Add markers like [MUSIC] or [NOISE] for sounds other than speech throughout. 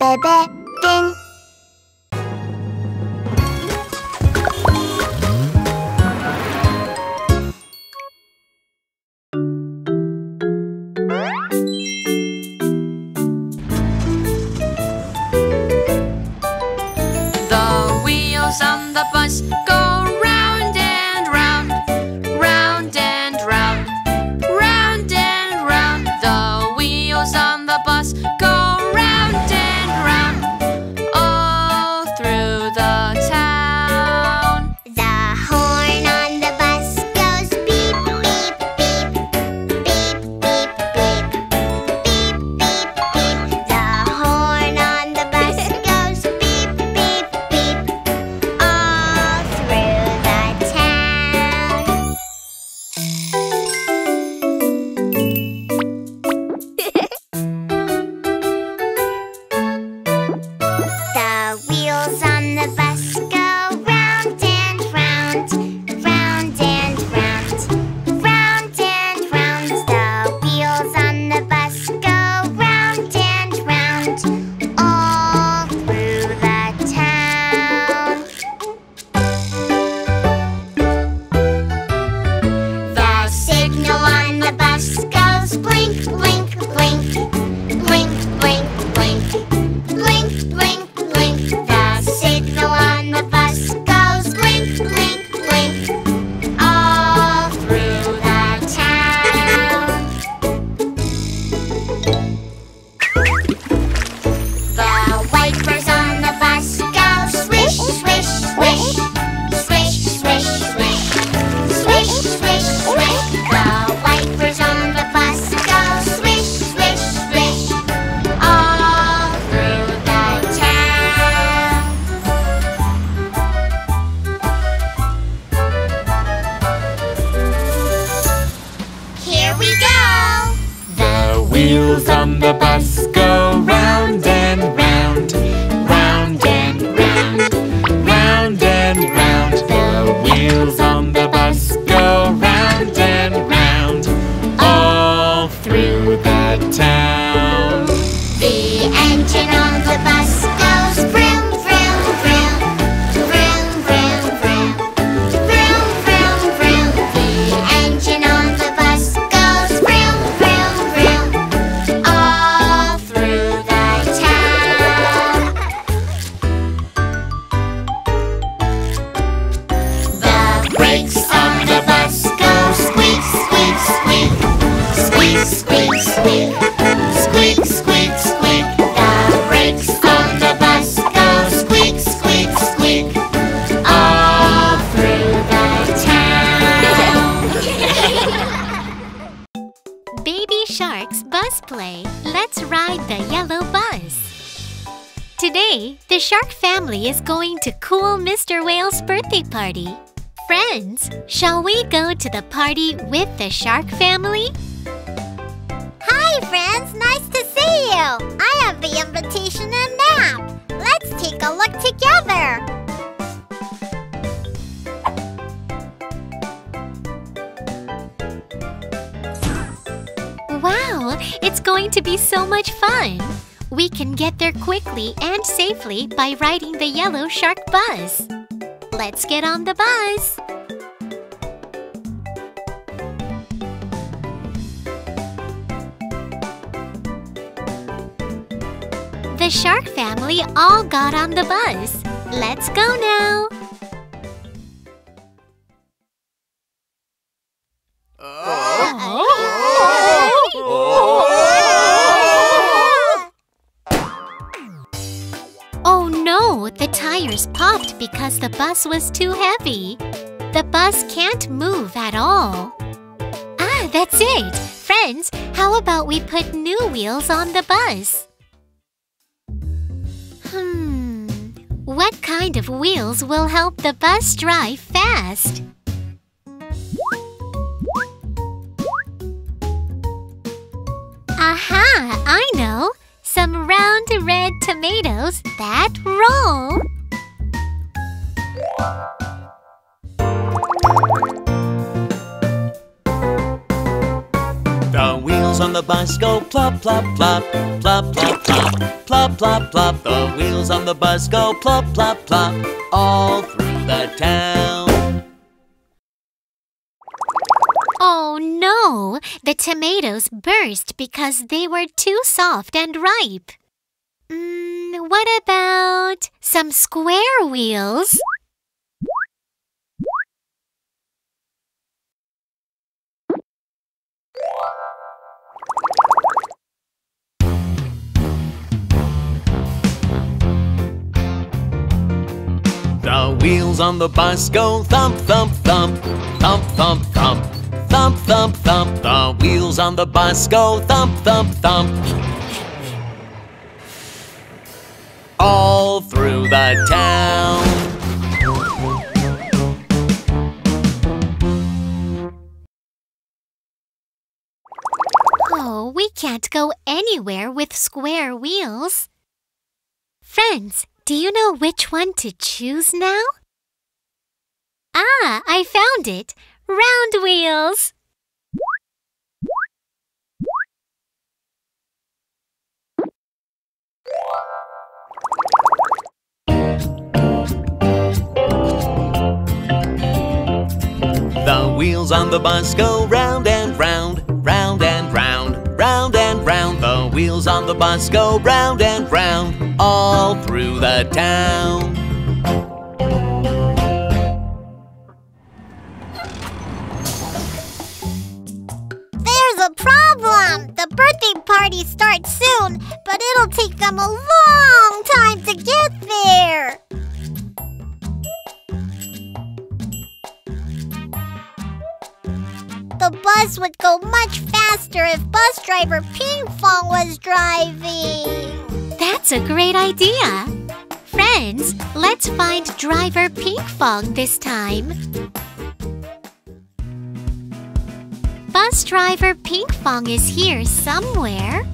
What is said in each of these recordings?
baby. to the party with the shark family? Hi, friends! Nice to see you! I have the invitation and map. Let's take a look together. Wow! It's going to be so much fun! We can get there quickly and safely by riding the yellow shark bus. Let's get on the bus! all got on the bus. Let's go now! Oh, oh, oh. oh no, the tires popped because the bus was too heavy. The bus can't move at all. Ah, that's it! Friends, how about we put new wheels on the bus? What kind of wheels will help the bus drive fast? Aha! I know! Some round red tomatoes that roll! On the bus go plop, plop, plop, plop, plop, plop, plop, plop, plop. The wheels on the bus go plop, plop, plop, all through the town. Oh no! The tomatoes burst because they were too soft and ripe. Mm, what about some square wheels? The wheels on the bus go thump, thump, thump, thump, thump, thump, thump, thump, thump. The wheels on the bus go thump, thump, thump. All through the town. We can't go anywhere with square wheels. Friends, do you know which one to choose now? Ah, I found it! Round wheels! The wheels on the bus go round and round, round and round, and round. The wheels on the bus go round and round, all through the town. There's a problem! The birthday party starts soon, but it'll take them a long time to get there. The bus would go much faster if bus driver Ping Fong was driving. That's a great idea! Friends, let's find driver Pinkfong this time. Bus driver Pinkfong is here somewhere.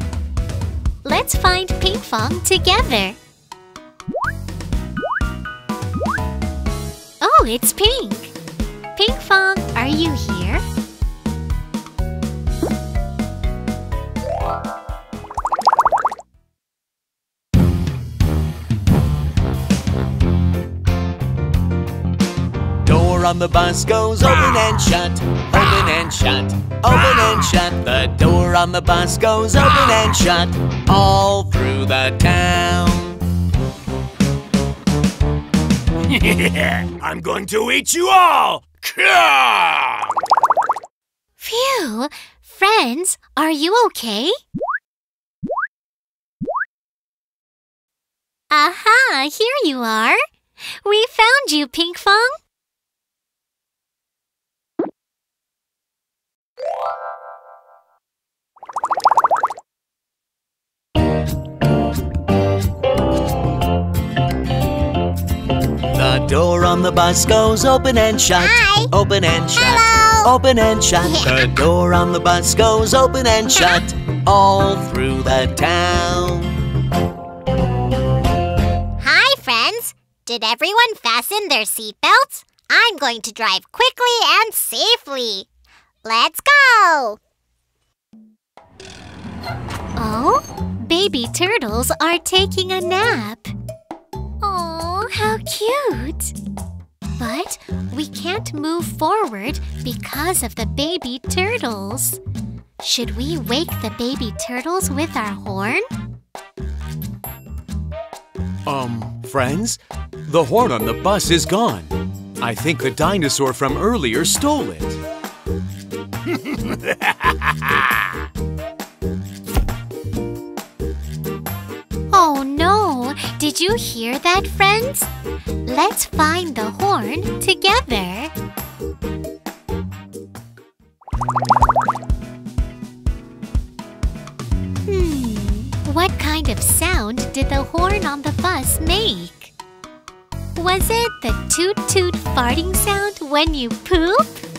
Let's find Pinkfong together. Oh, it's Pink. Pinkfong, are you here? Door on the bus goes open and shut, open and shut, open and shut. The door on the bus goes open and shut, all through the town. I'm going to eat you all! Kah! Phew! Friends, are you okay? Aha! Here you are! We found you, Pink The door on the bus goes open and shut, Hi. open and shut, Hello. open and shut. The door on the bus goes open and [LAUGHS] shut, all through the town. Hi, friends. Did everyone fasten their seatbelts? I'm going to drive quickly and safely. Let's go! Oh, baby turtles are taking a nap. Oh, how cute! But we can't move forward because of the baby turtles. Should we wake the baby turtles with our horn? Um, friends, the horn on the bus is gone. I think the dinosaur from earlier stole it. [LAUGHS] Oh no! Did you hear that, friends? Let's find the horn together. Hmm, what kind of sound did the horn on the bus make? Was it the toot toot farting sound when you poop?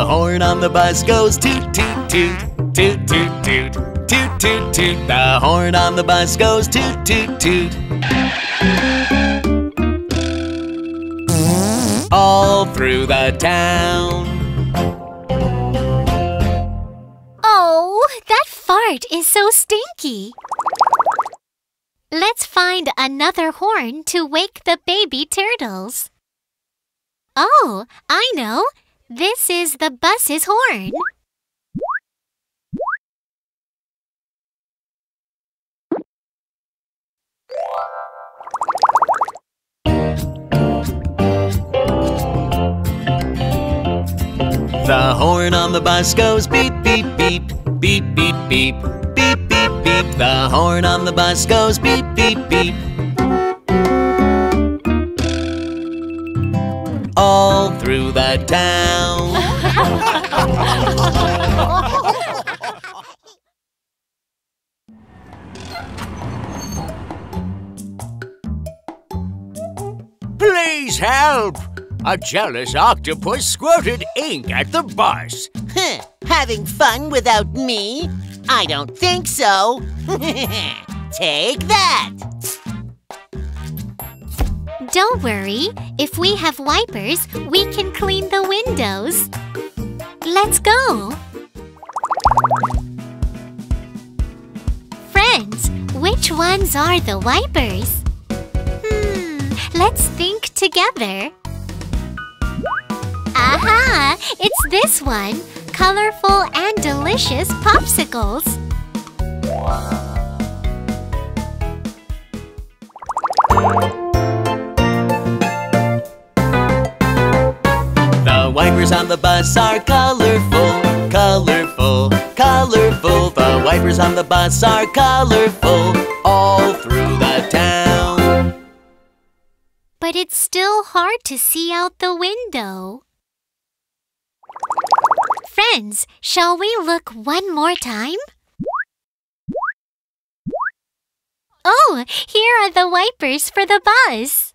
The horn on the bus goes toot toot toot, toot toot toot, Toot, toot, toot. The horn on the bus goes toot, toot, toot. All through the town. Oh, that fart is so stinky. Let's find another horn to wake the baby turtles. Oh, I know. This is the bus's horn. The horn on the bus goes beep, beep, beep, beep, beep, beep, beep, beep, beep. The horn on the bus goes beep, beep, beep. All through the town. Please help! A jealous octopus squirted ink at the bus. Huh, having fun without me? I don't think so. [LAUGHS] Take that! Don't worry. If we have wipers, we can clean the windows. Let's go. Friends, which ones are the wipers? Hmm, let's think together. Aha! It's this one. Colorful and delicious popsicles. Wipers on the bus are colorful, colorful, colorful. The wipers on the bus are colorful all through the town. But it's still hard to see out the window. Friends, shall we look one more time? Oh, here are the wipers for the bus.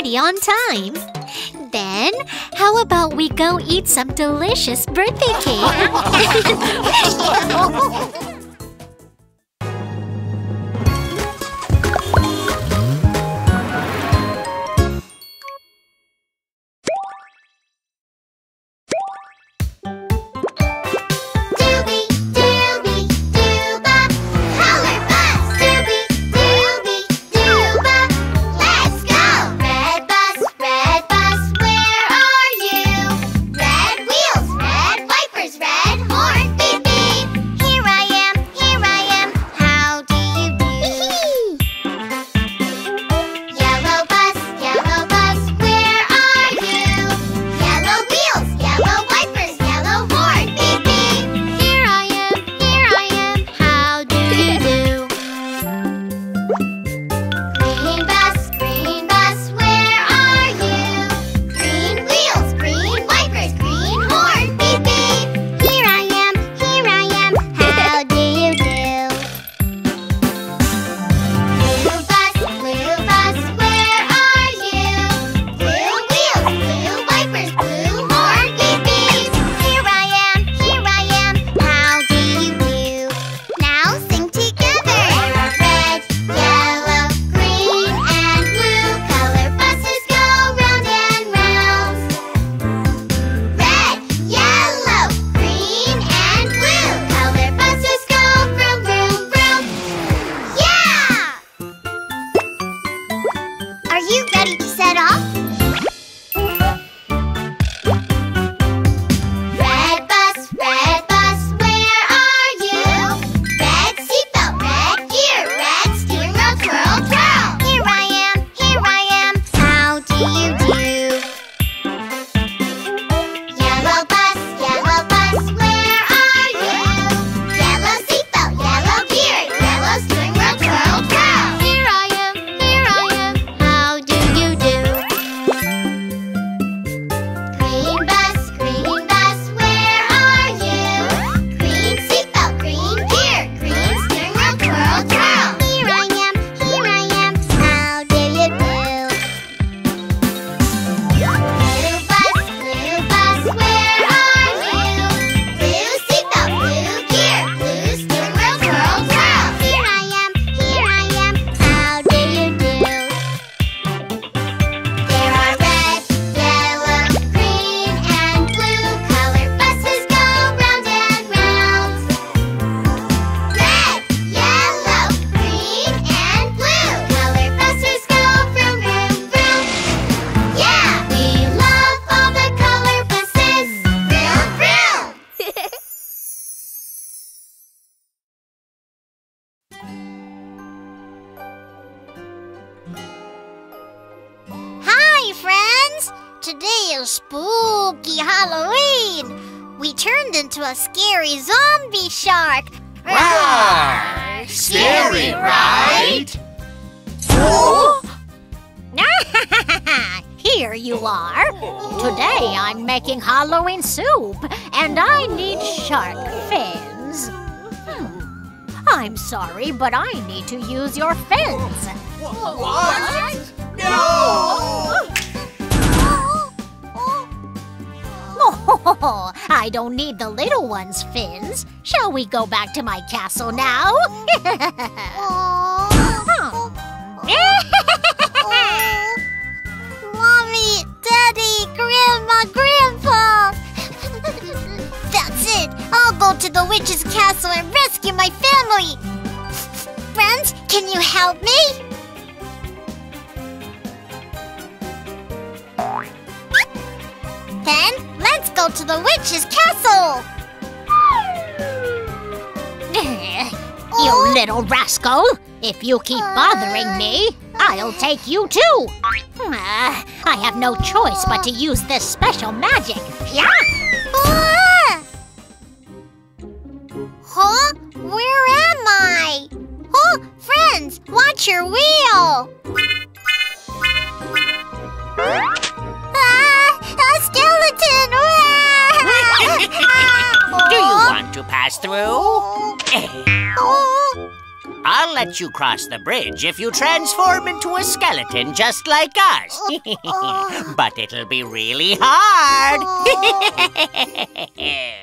Party on time. Then, how about we go eat some delicious birthday cake? [LAUGHS] but I need to use your fins. What? No! Oh, [LAUGHS] I don't need the little one's fins. Shall we go back to my castle now? [LAUGHS] Mommy, Daddy, Grandma, Grandpa. [LAUGHS] That's it. I'll go to the witch's castle and rescue my family. Friends, can you help me? Then let's go to the witch's castle. [LAUGHS] you little rascal! If you keep bothering me, I'll take you too. Ah, [SIGHS] I have no choice but to use this special magic. Yeah. Watch your wheel! Ah, a skeleton! Ah! Do you want to pass through? [LAUGHS] I'll let you cross the bridge if you transform into a skeleton just like us. [LAUGHS] but it'll be really hard.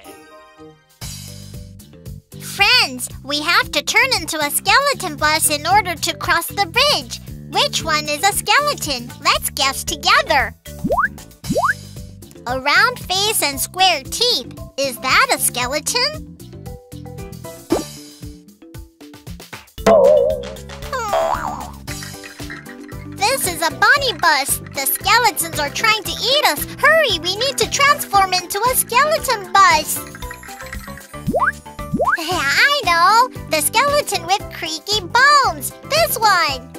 [LAUGHS] Friends, we have to turn into a skeleton bus in order to cross the bridge. Which one is a skeleton? Let's guess together. A round face and square teeth. Is that a skeleton? Hmm. This is a bunny bus. The skeletons are trying to eat us. Hurry, we need to transform into a skeleton bus. I know! The skeleton with creaky bones! This one!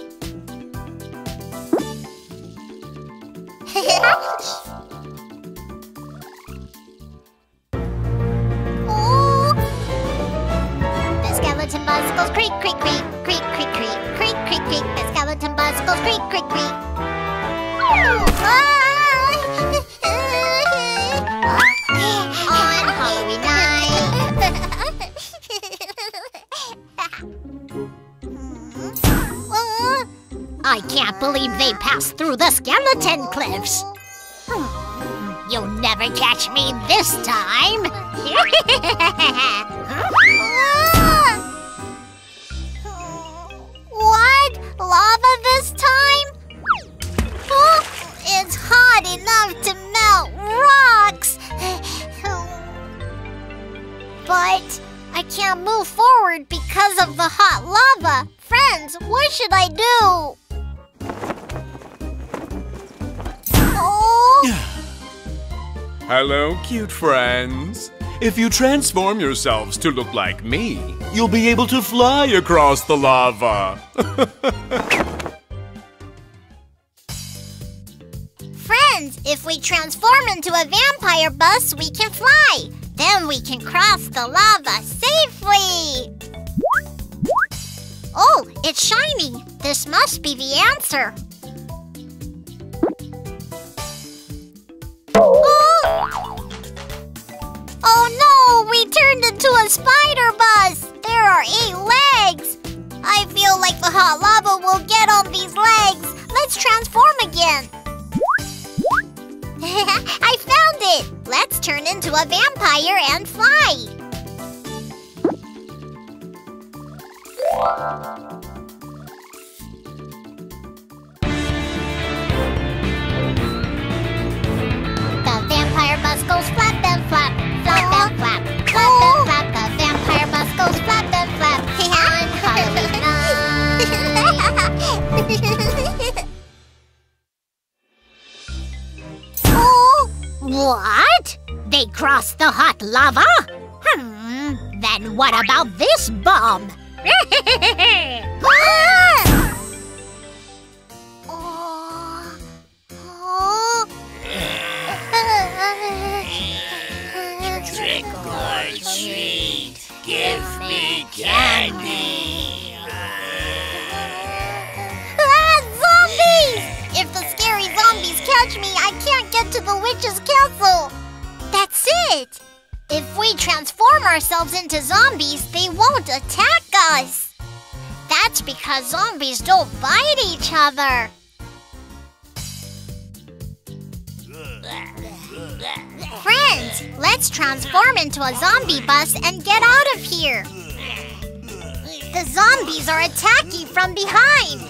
[LAUGHS] Oh. The skeleton bus creak, creak, creak, creak, creak, creak, creak, creak, creak. The skeleton bus creak, creak, creak. On I can't believe they passed through the skeleton cliffs. You'll never catch me this time. [LAUGHS] What? Lava this time? Oh, it's hot enough to melt rocks. But I can't move forward because of the hot lava. Friends, what should I do? Hello, cute friends. If you transform yourselves to look like me, you'll be able to fly across the lava. [LAUGHS] friends, if we transform into a vampire bus, we can fly. Then we can cross the lava safely. Oh, it's shiny. This must be the answer. Oh! Oh no, we turned into a spider bus. There are eight legs. I feel like the hot lava will get on these legs. Let's transform again. [LAUGHS] I found it! Let's turn into a vampire and fly! The vampire bus goes flap and flap, flap flap, and flap. The vampire bus goes flap and flap [LAUGHS] on Halloween night. [LAUGHS] oh! What? They crossed the hot lava? Hmm. Then what about this bomb? [LAUGHS] Ah! Oh. Oh. Give me candy. Zombies! If the scary zombies catch me, I can't get to the witch's castle. That's it. If we transform ourselves into zombies, they won't attack us. That's because zombies don't bite each other. Friends, let's transform into a zombie bus and get out of here. The zombies are attacking from behind.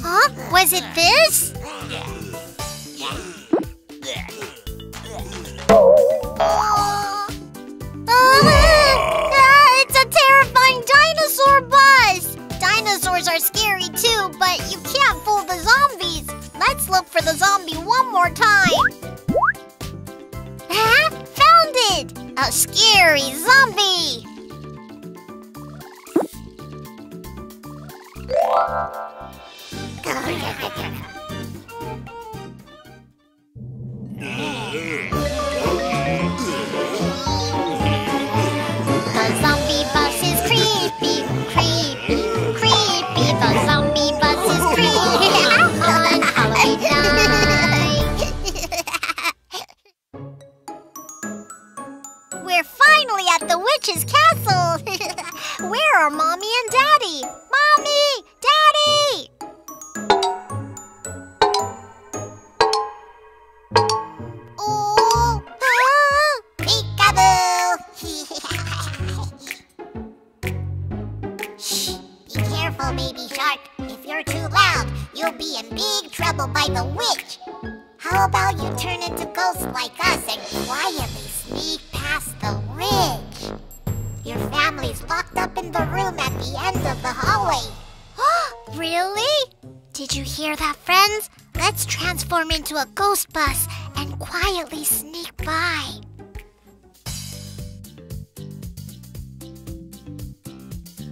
Huh? Was it this? Ah, [LAUGHS] it's a terrifying dinosaur bus! Dinosaurs are scary too, but you can't fool the zombies. Let's look for the zombie one more time. Found it! A scary zombie! The [LAUGHS] castle. [LAUGHS] Where are mommy and daddy? Mommy, daddy! Oh, peekaboo! [LAUGHS] Shh, be careful, baby shark. If you're too loud, you'll be in big trouble by the witch. How about you turn into ghosts like us and quietly sneak past the witch? Your family's locked up in the room at the end of the hallway. [GASPS] really? Did you hear that, friends? Let's transform into a ghost bus and quietly sneak by.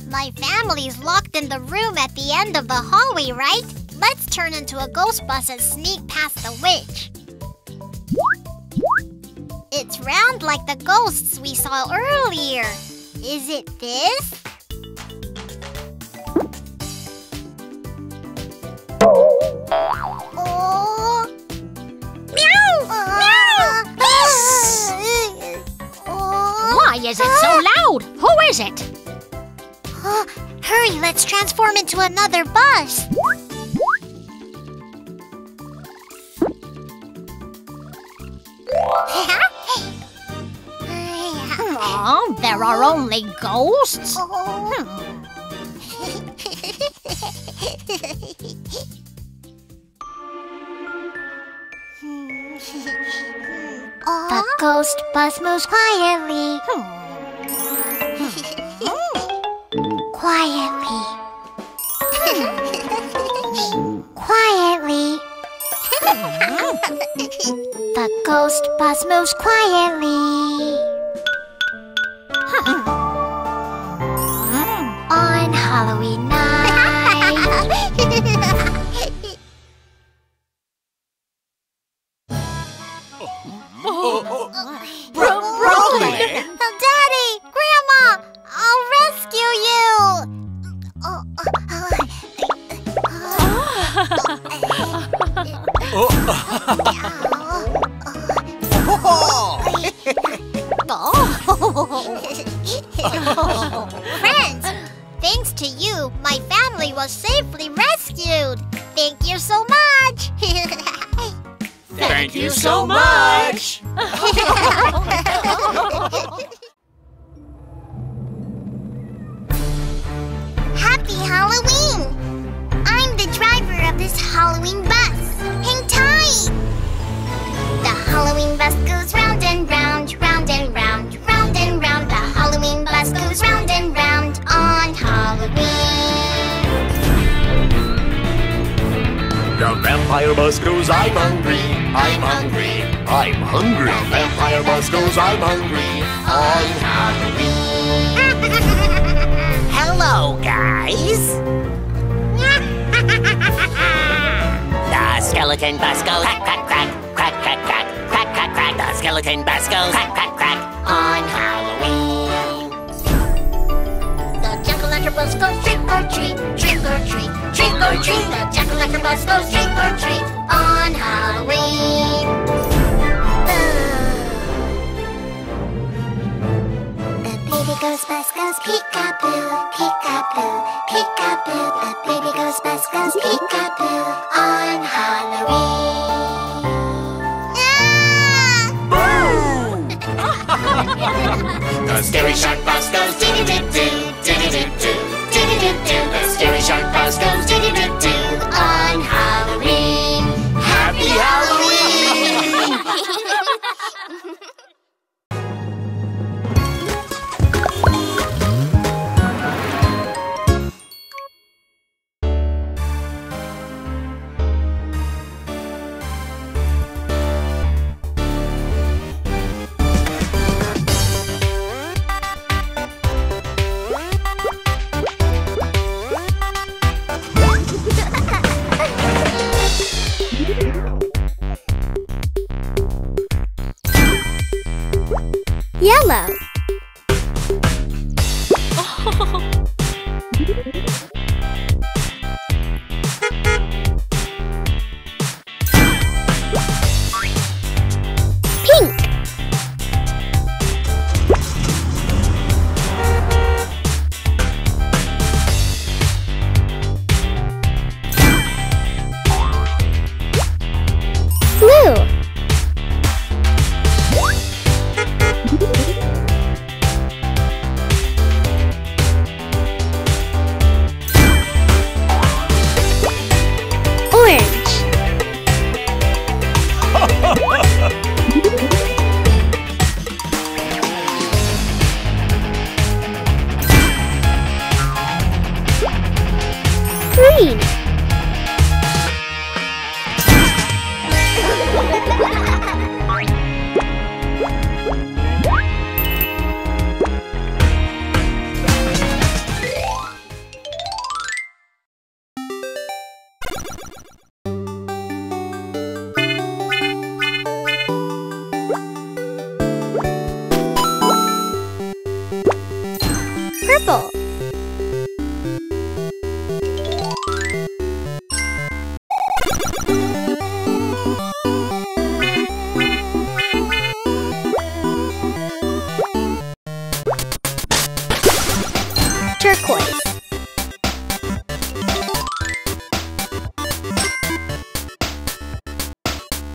My family's locked in the room at the end of the hallway, right? Let's turn into a ghost bus and sneak past the witch. It's round like the ghosts we saw earlier. Is it this? Oh. Meow! Meow! Oh. Why is it so ah. loud? Who is it? Oh, hurry, let's transform into another bus. Oh, there are only ghosts? The ghost bus moves quietly. quietly. quietly. the ghost bus moves quietly. [LAUGHS] On Halloween night. [LAUGHS] Oh, Brooklyn! Daddy!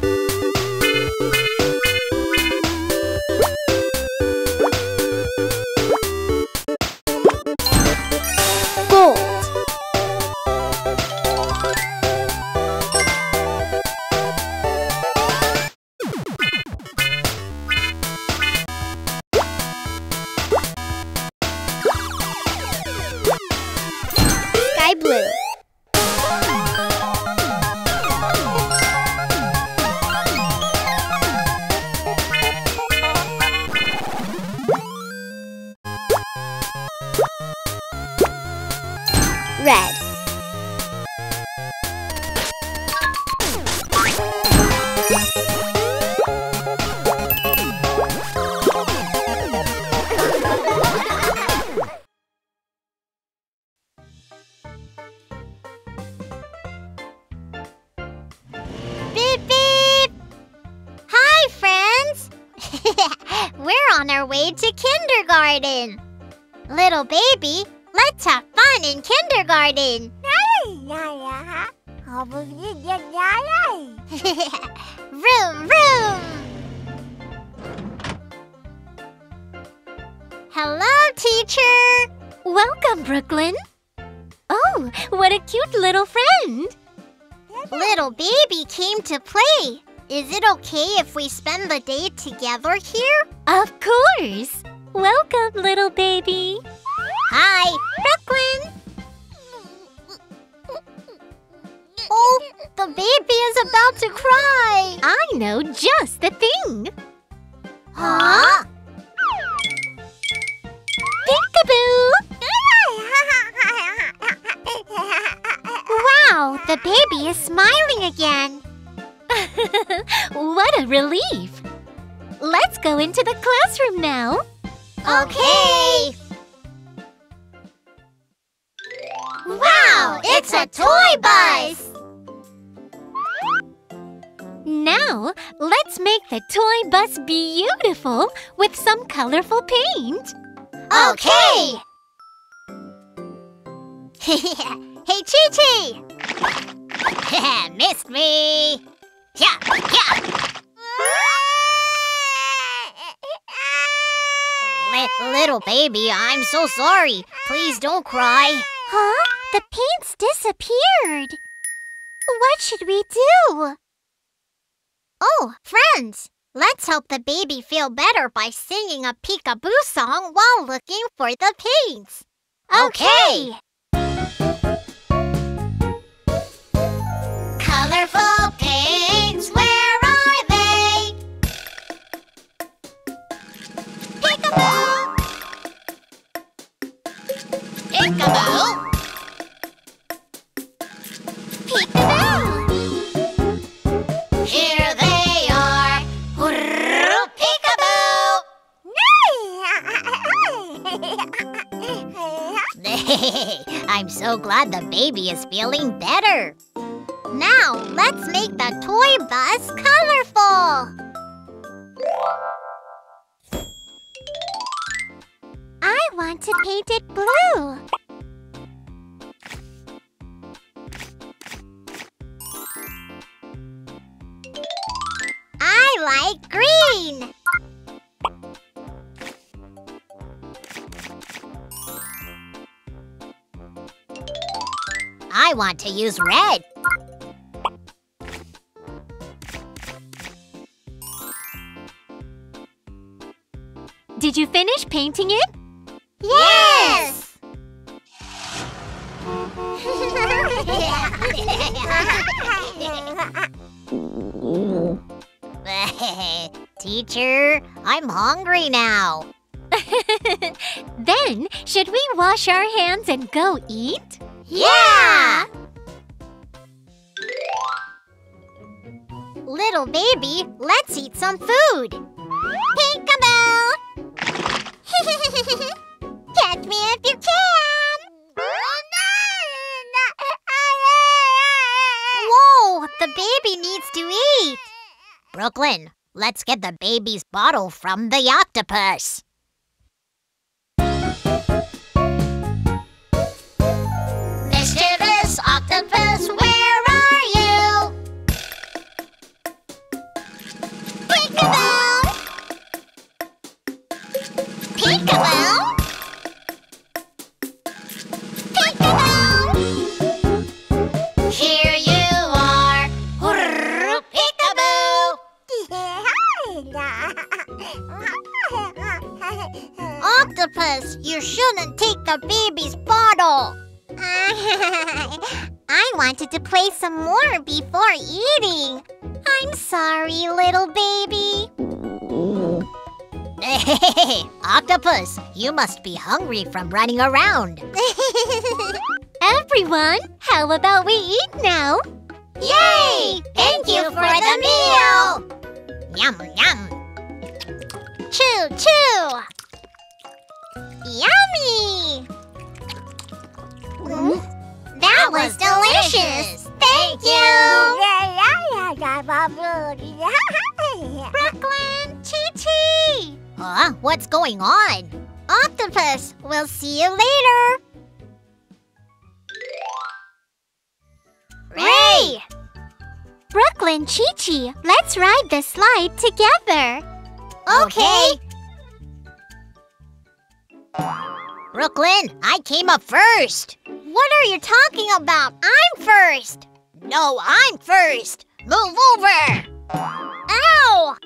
Gold. Here? Of course. Welcome, little baby. Paint. Okay. [LAUGHS] hey, Chi Chi. [LAUGHS] Missed me. Yeah, yeah. Li- little baby, I'm so sorry. Please don't cry. Huh? The paint's disappeared. What should we do? Oh, friends, let's help the baby feel better by singing a peekaboo song while looking for the paints. Okay. Colorful paints, where are they? Peekaboo! Peekaboo! [LAUGHS] I'm so glad the baby is feeling better. Now, let's make the toy bus colorful. I want to paint it blue. I like green. I want to use red. Did you finish painting it? Yes! [LAUGHS] Teacher, I'm hungry now. [LAUGHS] Then, should we wash our hands and go eat? Yeah! Little baby, let's eat some food. Peekaboo! [LAUGHS] Catch me if you can! Whoa, the baby needs to eat. Brooklyn, let's get the baby's bottle from the octopus. Octopus, you shouldn't take the baby's bottle. [LAUGHS] I wanted to play some more before eating. I'm sorry, little baby. [LAUGHS] Octopus, you must be hungry from running around. [LAUGHS] Everyone, how about we eat now? Yay! Thank you for the meal! Yum, yum. Choo choo. Yummy. Hmm? That was delicious! Thank you! [LAUGHS] Brooklyn, Chi Chi. Huh? What's going on? Octopus, we'll see you later. Ray! Brooklyn, Chi Chi, let's ride the slide together. Okay. Brooklyn, I came up first. What are you talking about? I'm first. No, I'm first. Move over. Ow!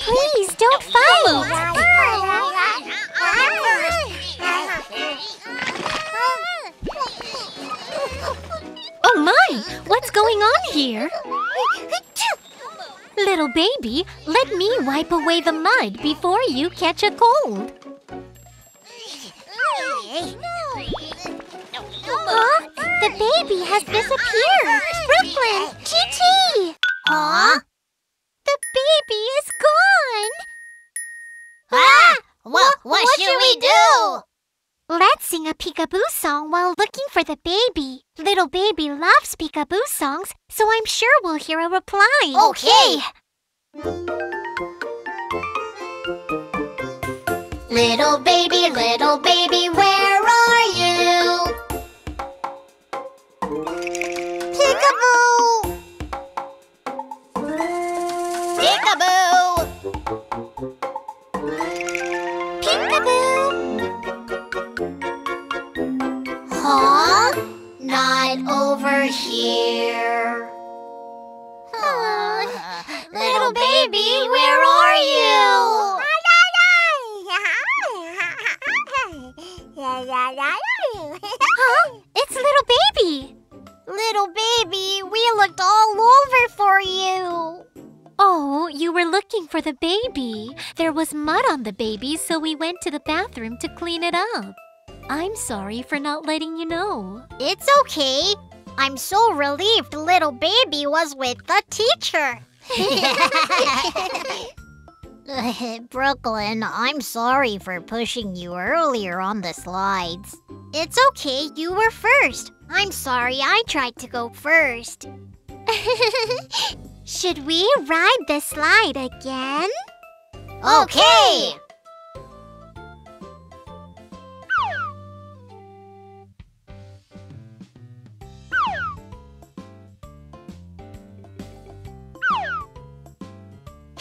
Please don't fight. Oh my, what's going on here? [LAUGHS] Little baby, let me wipe away the mud before you catch a cold. Huh? The baby has disappeared! Brooklyn! Chi-Chi! Huh? The baby is gone! Ah! Wh what, what should, should we do? Let's sing a peekaboo song while looking for the baby. Little baby loves peekaboo songs, so I'm sure we'll hear a reply. Okay. Little baby, little baby, where are you? Peekaboo! Over here. [LAUGHS] Little baby, where are you? Huh? It's little baby. Little baby, we looked all over for you. Oh, you were looking for the baby. There was mud on the baby, so we went to the bathroom to clean it up. I'm sorry for not letting you know. It's okay. I'm so relieved little baby was with the teacher. [LAUGHS] Brooklyn, I'm sorry for pushing you earlier on the slides. It's okay, you were first. I'm sorry I tried to go first. [LAUGHS] Should we ride the slide again? Okay!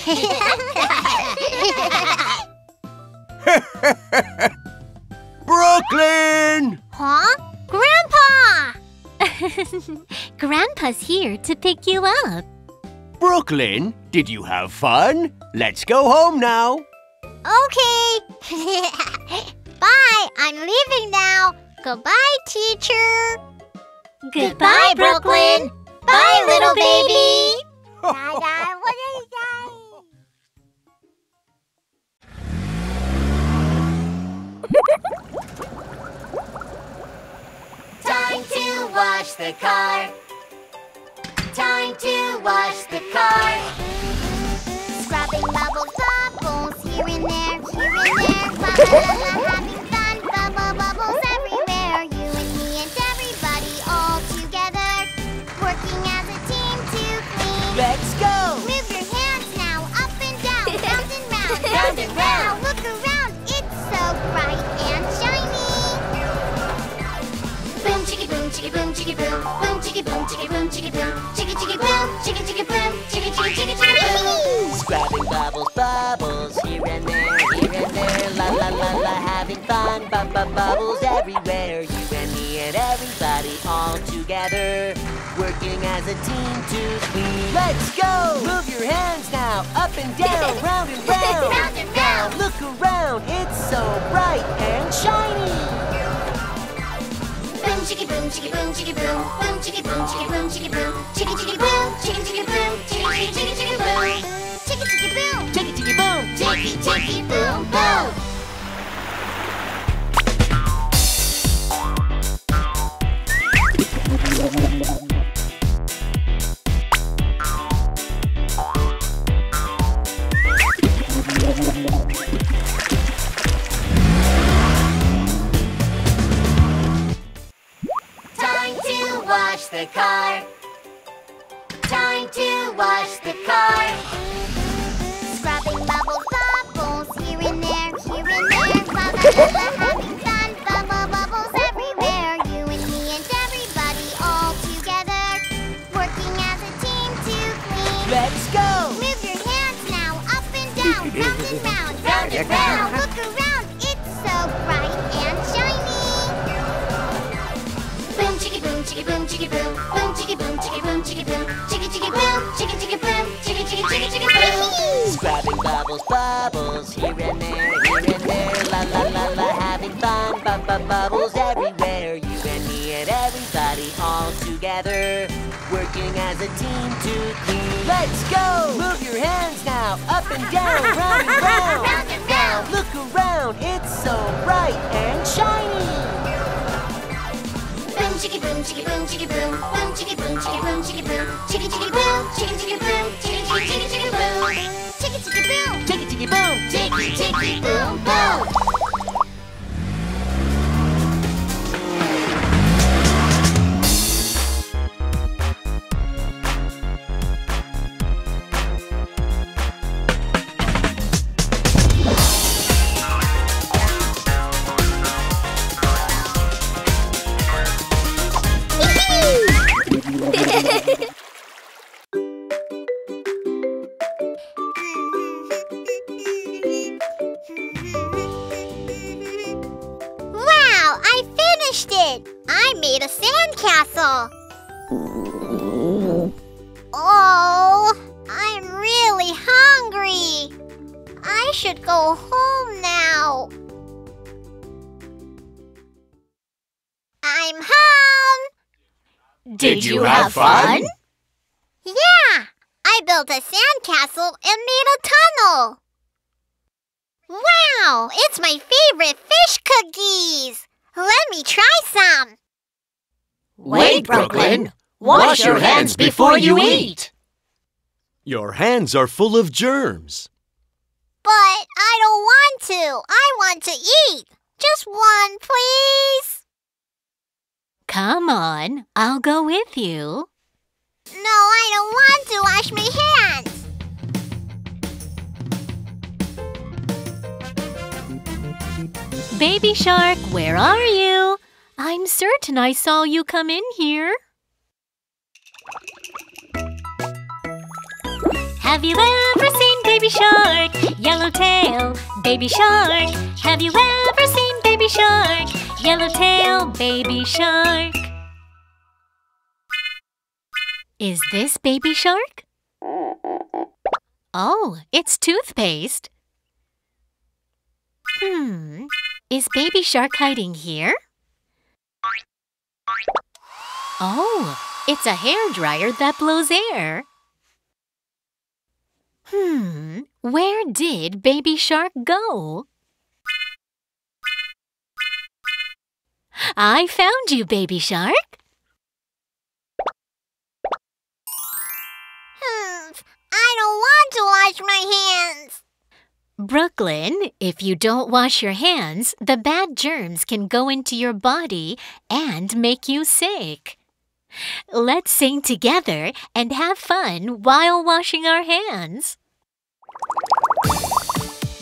[LAUGHS] Brooklyn! Huh? Grandpa! [LAUGHS] Grandpa's here to pick you up. Brooklyn, did you have fun? Let's go home now. Okay. [LAUGHS] Bye, I'm leaving now. Goodbye, teacher. Goodbye, Brooklyn. Bye, little baby. Time to wash the car. Time to wash the car. Scrubbing bubbles, bubbles here and there, here and there. Boom boom boom, chicka boom chicka boom boom. Scrubbing bubbles, bubbles, here and there, here and there. La la la la, having fun. Bub bub bubbles everywhere. You and me and everybody all together. Working as a team to clean. Let's go! Move your hands now, up and down, round and round. Round and round. Look around, it's so bright and shiny. Boom chicka boom chicka boom chicka boom, boom chicka boom chicka boom chicka boom, chicka chicka boom, chicka chicka boom, chicka chicka chicka chicka boom, chicka chicka boom, Ticky ticky boom, chicky chicky boom boom. Time wash the car. Time to wash the car. Scrubbing bubbles, bubbles here and there, here and there. La la, having fun. Bubble bubbles everywhere. You and me and everybody all together, working as a team to clean. let's go! Move your hands now, up and down, round and round, round and round. Chicka boom boom, boom chicka boom chicka boom chicka chicka boom, chicka chicka boom, chicka chicka chicka chicka boom. Scrubbing bubbles, bubbles, here and there, here and there. La la la la, having fun. Bub bub bubbles everywhere. You and me and everybody all together. Working as a team to clean. Let's go! Move your hands now, up and down, round and [LAUGHS] round. Round and round. Look around, it's so bright and shiny. Boom chicka boom chicka boom chicka boom, boom chicka boom chicka boom chicka boom, chicka chicka boom, chicka chicka boom, chicka chicka chicka chicka boom, chicka chicka boom, Ticky ticky boom, chicka chicka boom boom. made a sandcastle. Oh, I'm really hungry. I should go home now. I'm home. Did you have fun? Yeah, I built a sandcastle and made a tunnel. Wow, it's my favorite fish cookies. Let me try some. Wait, Brooklyn. Wash your hands before you eat. Your hands are full of germs. But I don't want to. I want to eat. Just one, please. Come on, I'll go with you. No, I don't want to wash my hands. Baby Shark, where are you? I'm certain I saw you come in here. Have you ever seen Baby Shark? Yellowtail, Baby Shark. Have you ever seen Baby Shark? Yellowtail, Baby Shark. Is this Baby Shark? Oh, it's toothpaste. Hmm, is Baby Shark hiding here? Oh, it's a hair dryer that blows air. Hmm, where did Baby Shark go? I found you, Baby Shark. Hmm, I don't want to wash my hands. Brooklyn, if you don't wash your hands, the bad germs can go into your body and make you sick. Let's sing together and have fun while washing our hands.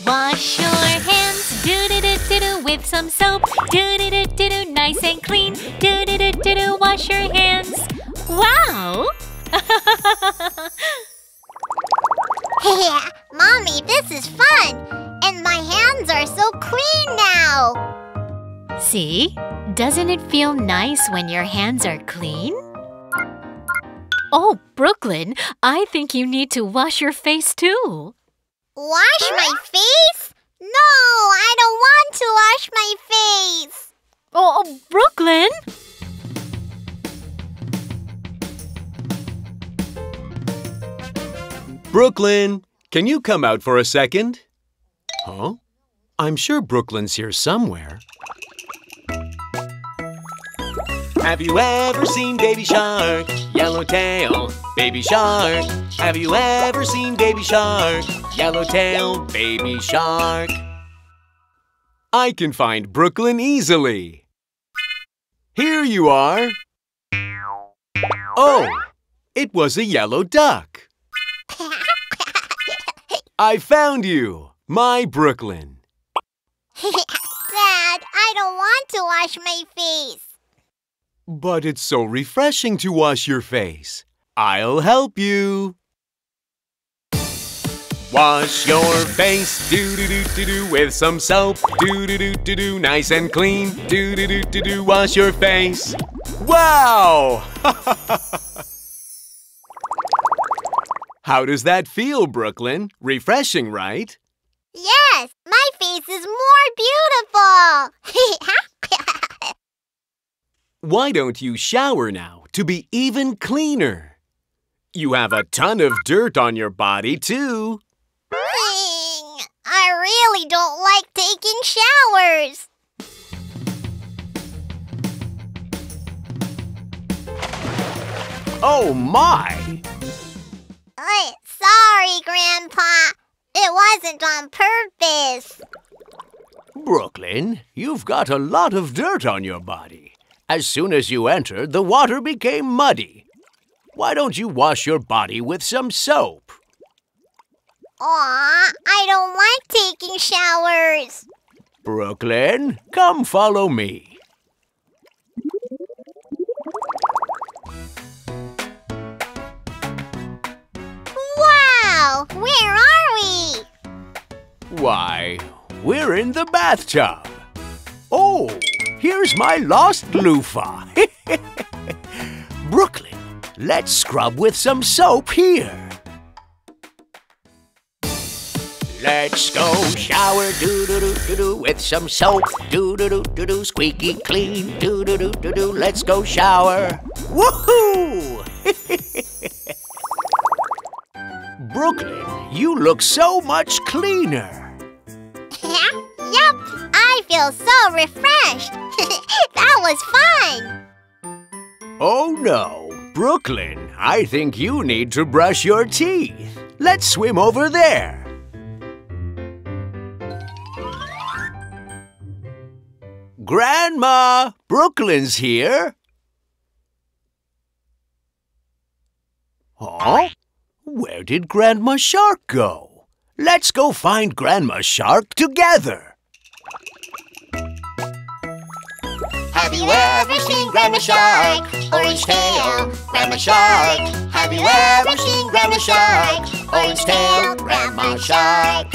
Wash your hands, do do do do do, with some soap, do do do do do, nice and clean, do do do do do, wash your hands. Wow! [LAUGHS] Mommy, this is fun. And my hands are so clean now. See? Doesn't it feel nice when your hands are clean? Oh, Brooklyn, I think you need to wash your face too. Wash my face? No, I don't want to wash my face. Oh, Brooklyn! Brooklyn, can you come out for a second? Huh? I'm sure Brooklyn's here somewhere. Have you ever seen Baby Shark? Yellowtail, Baby Shark. Have you ever seen Baby Shark? Yellowtail, Baby Shark. I can find Brooklyn easily. Here you are. Oh, it was a yellow duck. I found you, my Brooklyn. [LAUGHS] Dad, I don't want to wash my face. But it's so refreshing to wash your face. I'll help you. Wash your face, do do do do do, with some soap, do do do do do, nice and clean, do do do do do, wash your face. Wow! [LAUGHS] How does that feel, Brooklyn? Refreshing, right? Yes, my face is more beautiful. [LAUGHS] Why don't you shower now to be even cleaner? You have a ton of dirt on your body, too. I really don't like taking showers. Oh my! Uh, sorry, Grandpa. It wasn't on purpose. Brooklyn, you've got a lot of dirt on your body. As soon as you entered, the water became muddy. Why don't you wash your body with some soap? Aw, I don't like taking showers. Brooklyn, come follow me. Where are we? Why, we're in the bathtub. Oh, here's my lost loofah. [LAUGHS] Brooklyn, let's scrub with some soap here. Let's go shower doo doo doo doo doo with some soap doo doo doo doo doo squeaky clean doo doo doo doo doo let's go shower. Woohoo! [LAUGHS] Brooklyn, you look so much cleaner. yup, I feel so refreshed. [LAUGHS] that was fun. Oh no, Brooklyn, I think you need to brush your teeth. Let's swim over there. Grandma, Brooklyn's here. Huh? Where did Grandma Shark go? Let's go find Grandma Shark together. Have you ever seen Grandma Shark? Orange tail, Grandma Shark. Have you ever seen Grandma Shark? Orange tail, Grandma Shark.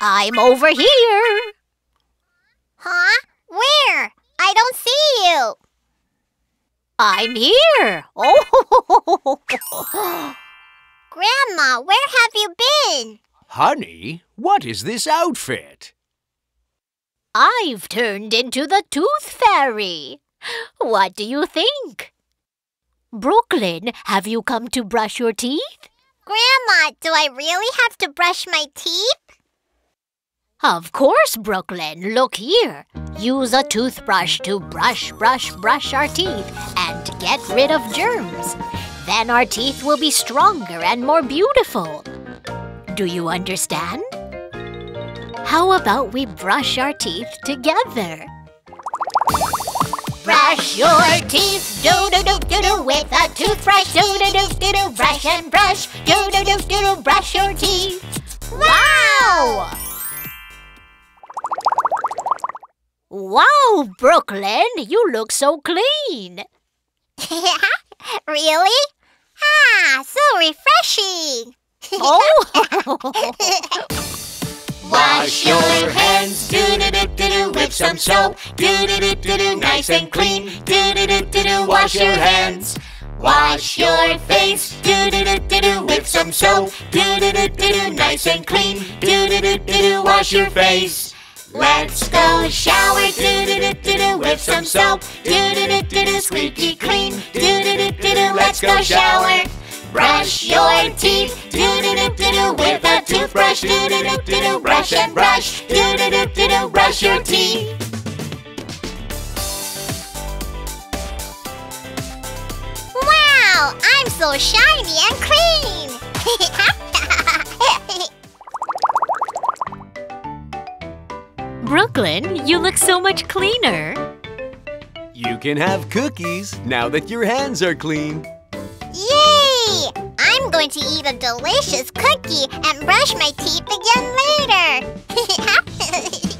I'm over here. Huh? Where? I don't see you. I'm here. Oh, [GASPS] Grandma, where have you been? Honey, what is this outfit? I've turned into the Tooth Fairy. What do you think? Brooklyn, have you come to brush your teeth? Grandma, do I really have to brush my teeth? Of course, Brooklyn. Look here. Use a toothbrush to brush, brush, brush our teeth and get rid of germs. Then our teeth will be stronger and more beautiful. Do you understand? How about we brush our teeth together? Brush your teeth, do do do do do, with a toothbrush, do do do do do, brush and brush, do do do do do, brush your teeth. Wow! Wow, Brooklyn, you look so clean. really? Ah, so refreshing. Oh, Wash your hands, do do do do do, with some soap, do do do do do, nice and clean, do do do do do, wash your hands. Wash your face, do do do do do, with some soap, do do do do do, nice and clean, do do do do do, wash your face. Let's go shower, do do do do do, with some soap, do do do do do, squeaky clean, do do do do do, let's go shower. Brush your teeth, do do do do do, with a toothbrush, do do do do do, brush and brush, do do do do do, brush your teeth. Wow, I'm so shiny and clean. [LAUGHS] Brooklyn, you look so much cleaner. You can have cookies now that your hands are clean. Yay! I'm going to eat a delicious cookie and brush my teeth again later. [LAUGHS]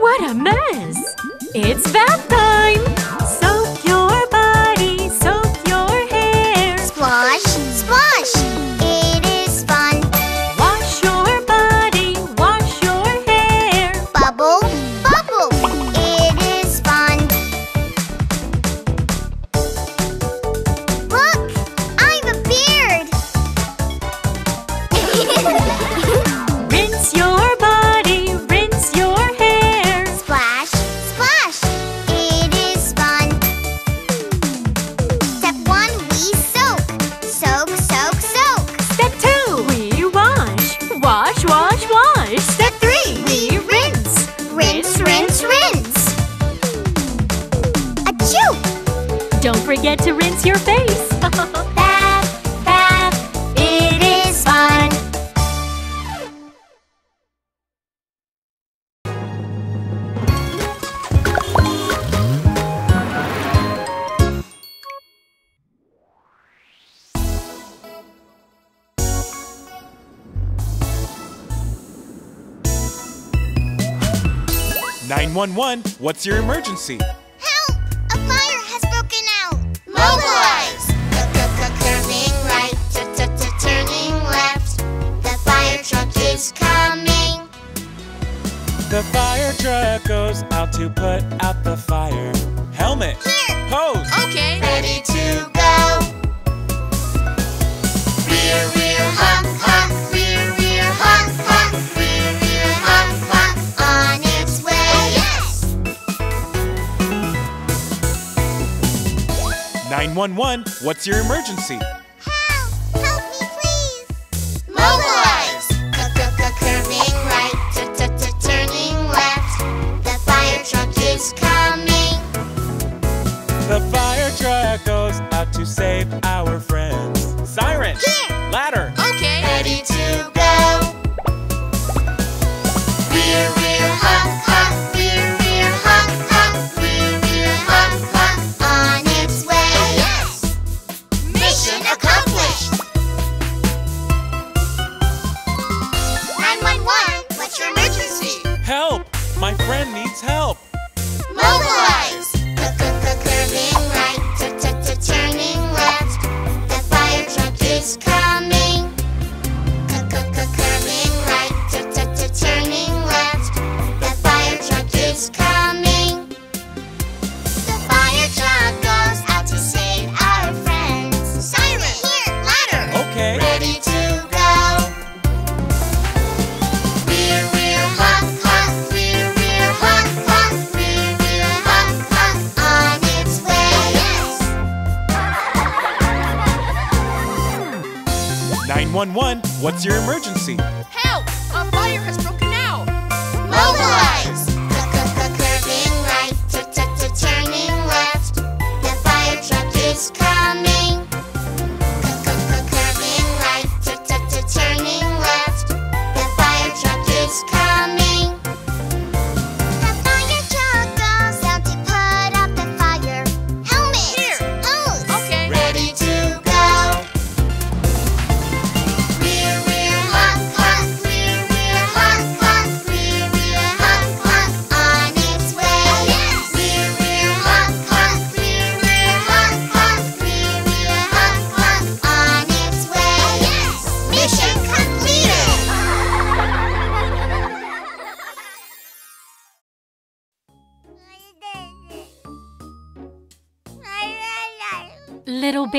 What a mess! It's bath What's your emergency? 911. What's your emergency?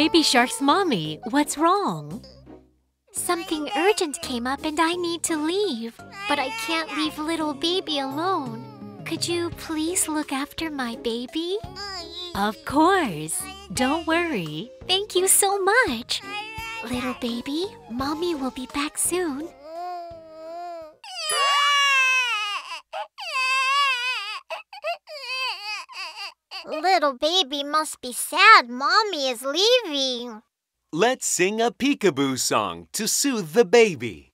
Baby shark's mommy, what's wrong? Something urgent came up and I need to leave. But I can't leave little baby alone. Could you please look after my baby? Of course. Don't worry. Thank you so much. Little baby, mommy will be back soon. Little baby must be sad. Mommy is leaving. Let's sing a peekaboo song to soothe the baby.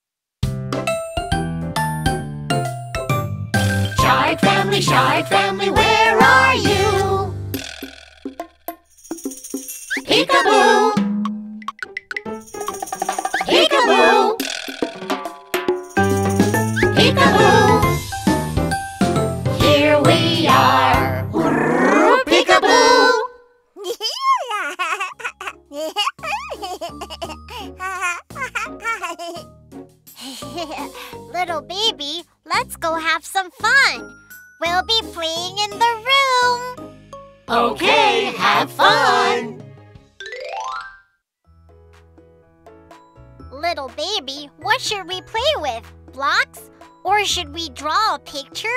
Shark family, shark family, where are you? Peekaboo! Peekaboo! Peekaboo! [LAUGHS] Little baby, let's go have some fun. We'll be playing in the room. Okay, have fun! Little baby, what should we play with? Blocks? Or should we draw a picture?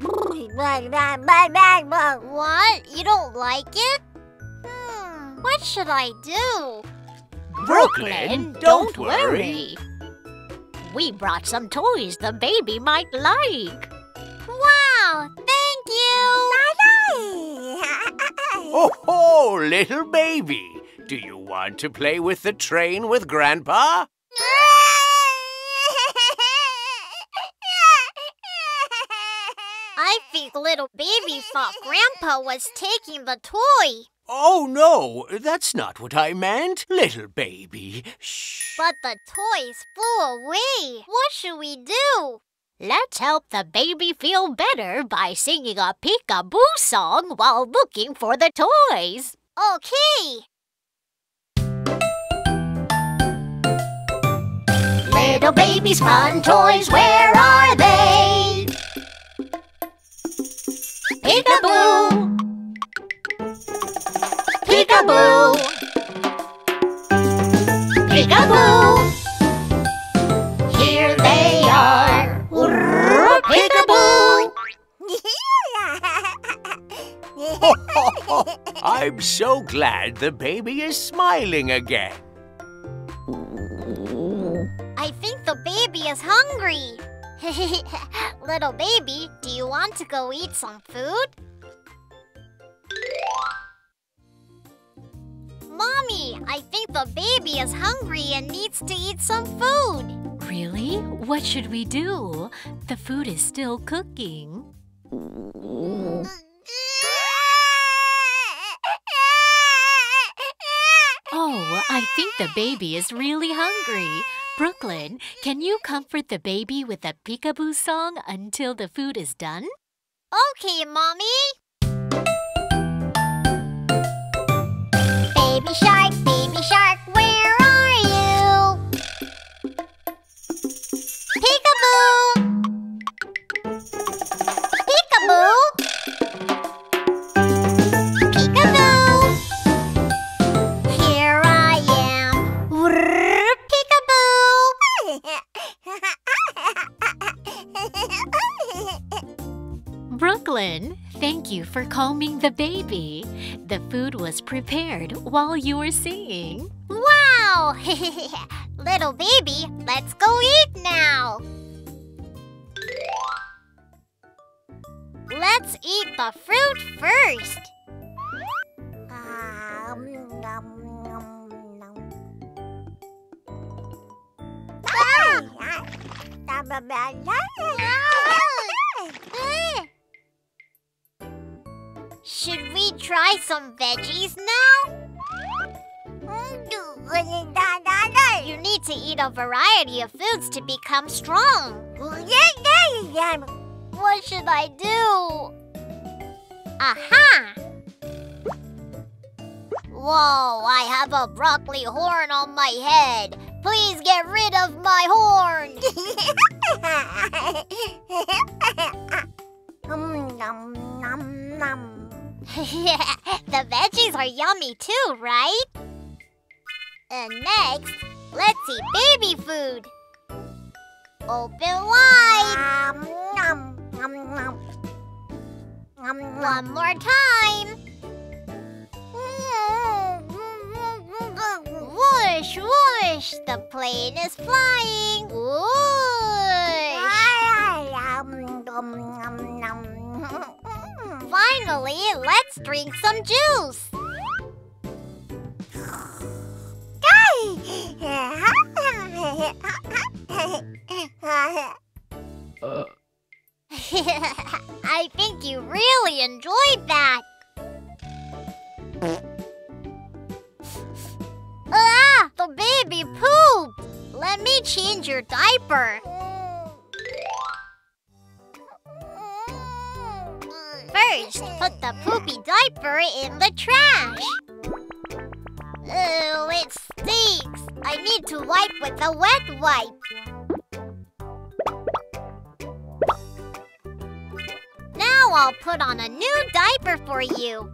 [LAUGHS] What? You don't like it? Hmm, what should I do? Brooklyn, don't worry. We brought some toys the baby might like. Wow, thank you! [LAUGHS] Oh, ho, little baby. Do you want to play with the train with Grandpa? [LAUGHS] I think little baby thought Grandpa was taking the toy. Oh, no, that's not what I meant, little baby. Shh. But the toys flew away. What should we do? Let's help the baby feel better by singing a peekaboo song while looking for the toys. Okay. Little baby's fun toys, where are they? Peekaboo! Peekaboo! Peekaboo! Here they are! Peekaboo! [LAUGHS] I'm so glad the baby is smiling again. I think the baby is hungry. [LAUGHS] Little baby, do you want to go eat some food? Mommy, I think the baby is hungry and needs to eat some food. Really? What should we do? The food is still cooking. Oh, I think the baby is really hungry. Brooklyn, can you comfort the baby with a peekaboo song until the food is done? Okay, Mommy. Baby shark, baby shark, where are you? Peekaboo! Brooklyn, thank you for calming the baby. The food was prepared while you were singing. Wow! [LAUGHS] Little baby, let's go eat now. Let's eat the fruit first. Should we try some veggies now? You need to eat a variety of foods to become strong. What should I do? Aha! Whoa, I have a broccoli horn on my head. Please get rid of my horn. [LAUGHS] [LAUGHS] the veggies are yummy too, right? And next, let's eat baby food. Open wide. One more time. Whoosh, whoosh, the plane is flying. Whoosh. Finally, let's drink some juice. [LAUGHS] I think you really enjoyed that. Ah! The baby pooped! Let me change your diaper. First, put the poopy diaper in the trash. Ew, it stinks. I need to wipe with a wet wipe. Now I'll put on a new diaper for you.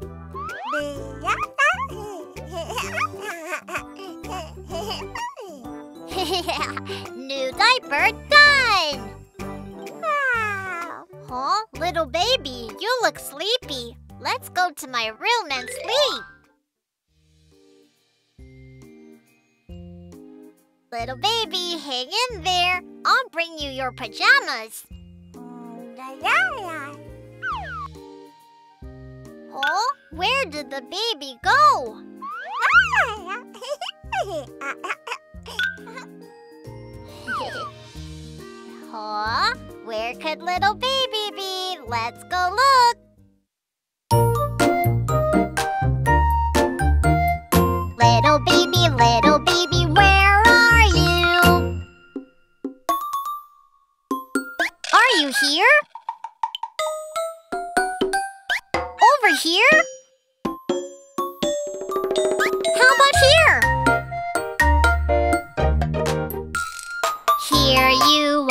[LAUGHS] new diaper done! Huh? Little baby, you look sleepy. Let's go to my room and sleep. Little baby, hang in there. I'll bring you your pajamas. Oh, where did the baby go? [LAUGHS] huh? Where could little baby be? Let's go look. Little baby, little baby, where are you? Are you here? Over here? How about here? Here you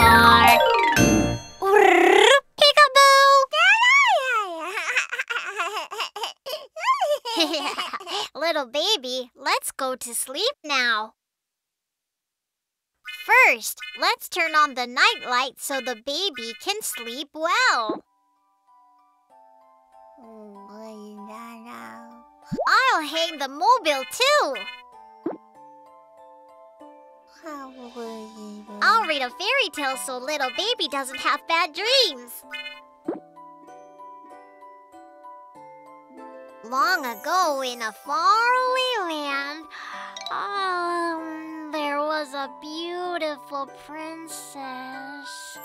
Little baby, let's go to sleep now. First, let's turn on the night light so the baby can sleep well. I'll hang the mobile too. I'll read a fairy tale so little baby doesn't have bad dreams. Long ago in a faraway land, um, there was a beautiful princess.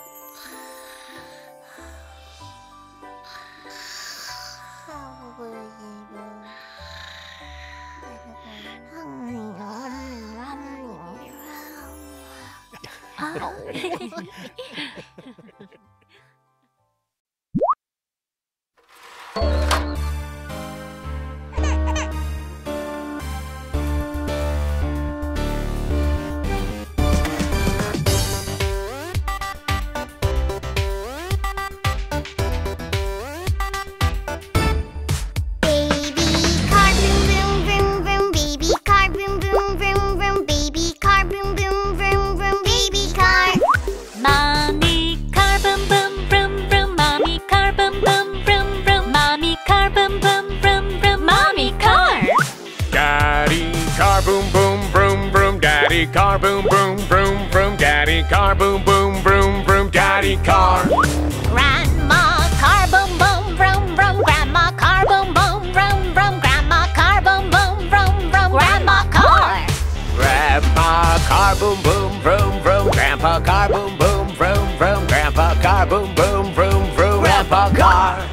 [LAUGHS] [LAUGHS] Daddy car boom boom vroom vroom. Daddy car boom boom vroom vroom. Daddy car. Grandma car boom boom vroom vroom. Grandma car boom boom vroom vroom. Grandma car boom boom vroom vroom. Grandma car. Grandpa car boom boom vroom vroom. Grandpa car boom boom vroom vroom. Grandpa car boom boom vroom vroom. Grandpa car.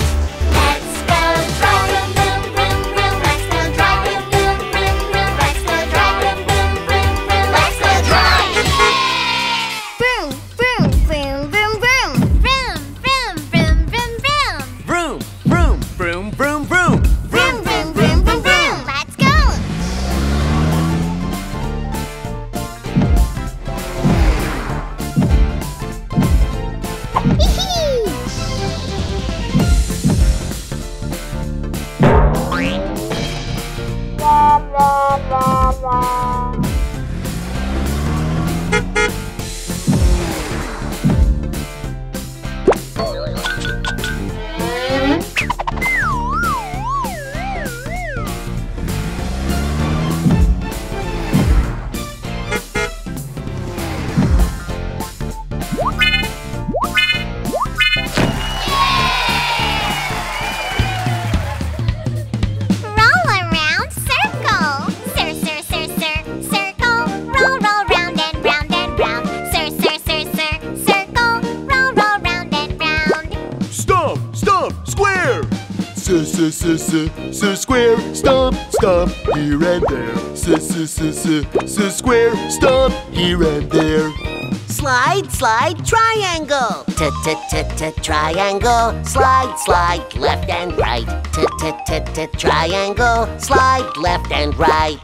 S s s s square. Stomp, stomp, here and there. S s s s s square. Stomp, here and there. Slide, slide, triangle. T t t t triangle. Slide, slide, left and right. T t t t triangle. Slide left and right.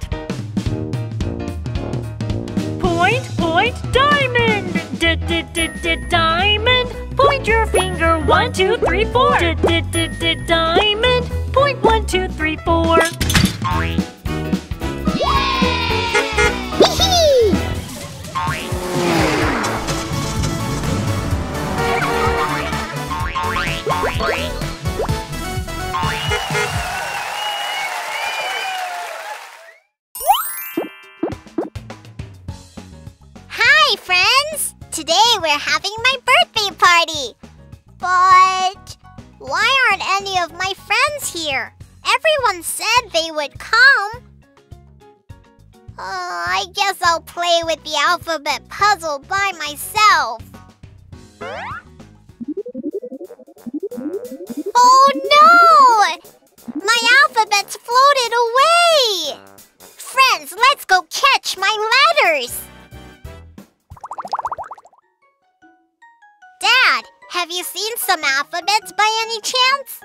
Point, point, diamond. D d d d diamond. Point your finger. One, two, three, four. D d d d diamond. Four. Alphabet puzzle by myself. Oh no! My alphabet's floated away! Friends, let's go catch my letters! Dad, have you seen some alphabets by any chance?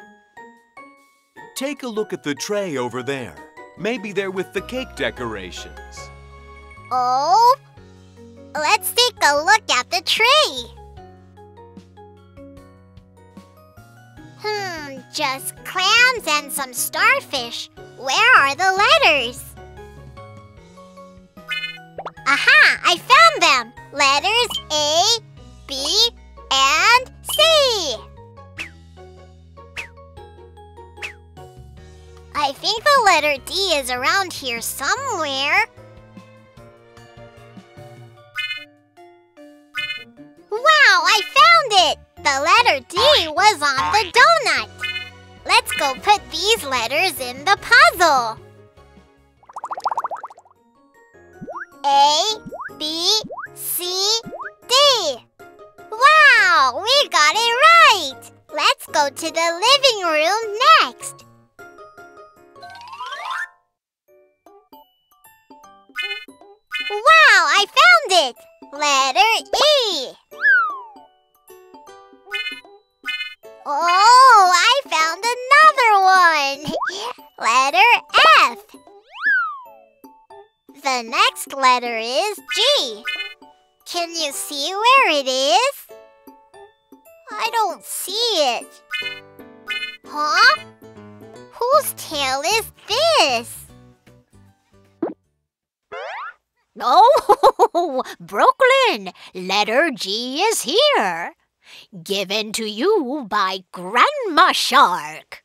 Take a look at the tray over there. Maybe they're with the cake decorations. Oh? Let's take a look at the tree. Hmm, just clams and some starfish. Where are the letters? Aha! I found them! Letters A, B, and C. I think the letter D is around here somewhere. Wow, I found it! The letter D was on the donut. Let's go put these letters in the puzzle. A, B, C, D. Wow, we got it right! Let's go to the living room next. Wow, I found it! Letter E. Oh, I found another one! Letter F. The next letter is G. Can you see where it is? I don't see it. Huh? Whose tail is this? Oh, [LAUGHS] Brooklyn, letter G is here. Given to you by Grandma Shark.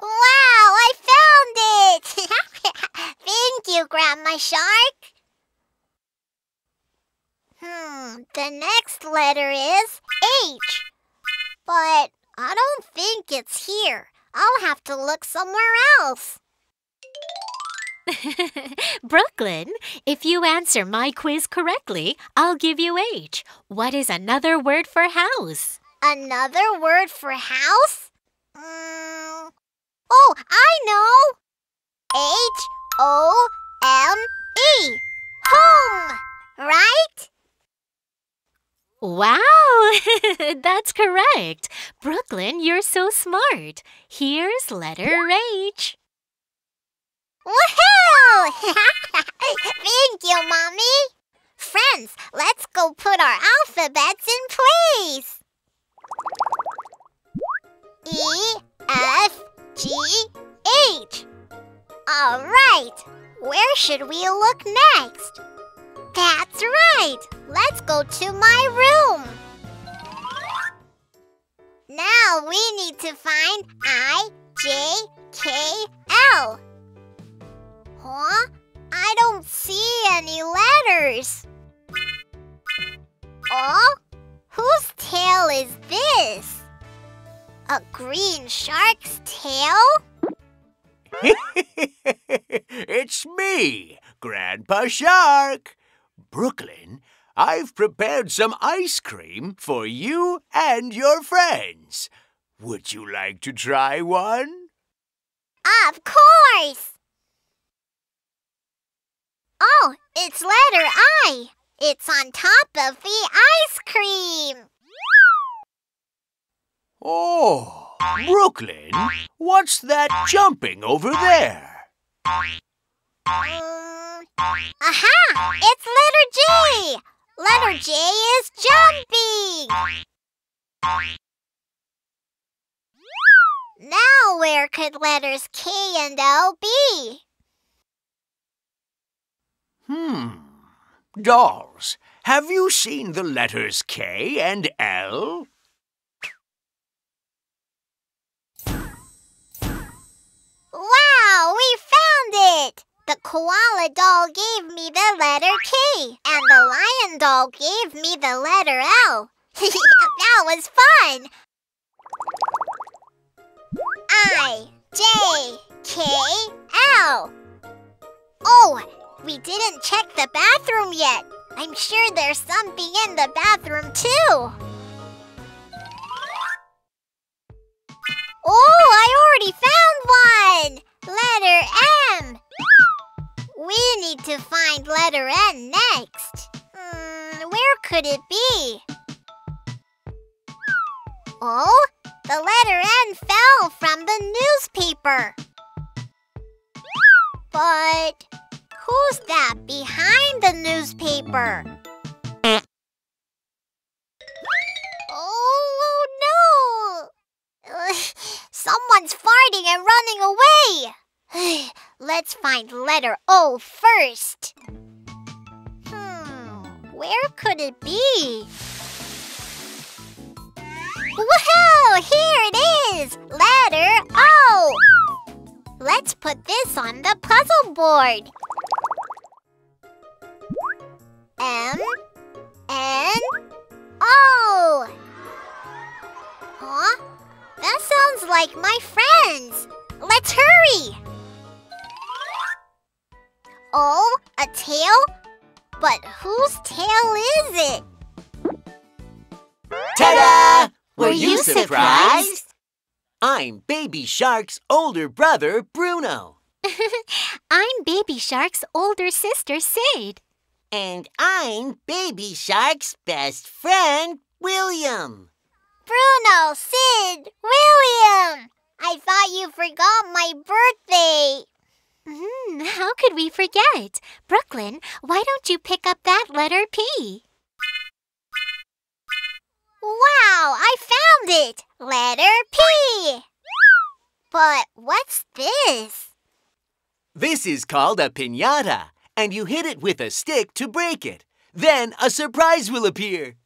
Wow, I found it! [LAUGHS] Thank you, Grandma Shark. Hmm, the next letter is H. But I don't think it's here. I'll have to look somewhere else. [LAUGHS] Brooklyn, if you answer my quiz correctly, I'll give you H. What is another word for house? Another word for house? Mm, oh, I know! H O M E. Home! Right? Wow, [LAUGHS] that's correct. Brooklyn, you're so smart. Here's letter H. Woohoo! [LAUGHS] Thank you, Mommy. Friends, let's go put our alphabets in place. E, F, G, H. All right. Where should we look next? That's right. Let's go to my room. Now we need to find I, J, K, L. Huh? I don't see any letters. Oh? Whose tail is this? A green shark's tail? [LAUGHS] it's me, Grandpa Shark. Brooklyn, I've prepared some ice cream for you and your friends. Would you like to try one? Of course! Oh, it's letter I. It's on top of the ice cream. Oh, Brooklyn, what's that jumping over there? Um, aha! It's letter J. Letter J is jumping. Now where could letters K and L be? Hmm. Dolls, have you seen the letters K and L? Wow, we found it! The koala doll gave me the letter K, and the lion doll gave me the letter L. [LAUGHS] that was fun! I, J, K, L. Oh, we didn't check the bathroom yet. I'm sure there's something in the bathroom too. Oh, I already found one! Letter M. We need to find letter N next. Hmm, where could it be? Oh, the letter N fell from the newspaper. But who's that behind the newspaper? Oh no! [SIGHS] Someone's farting and running away. [SIGHS] Let's find letter O first. Hmm, where could it be? Woohoo! Here it is! Letter O! Let's put this on the puzzle board. M N O. Huh? That sounds like my friends. Let's hurry. Oh, a tail? But whose tail is it? Ta-da! Were you surprised? I'm Baby Shark's older brother, Bruno. [LAUGHS] I'm Baby Shark's older sister, Sid. And I'm Baby Shark's best friend, William. Bruno, Sid, William. I thought you forgot my birthday. Hmm, how could we forget? Brooklyn, why don't you pick up that letter P? Wow, I found it! Letter P! But what's this? This is called a piñata, and you hit it with a stick to break it. Then a surprise will appear.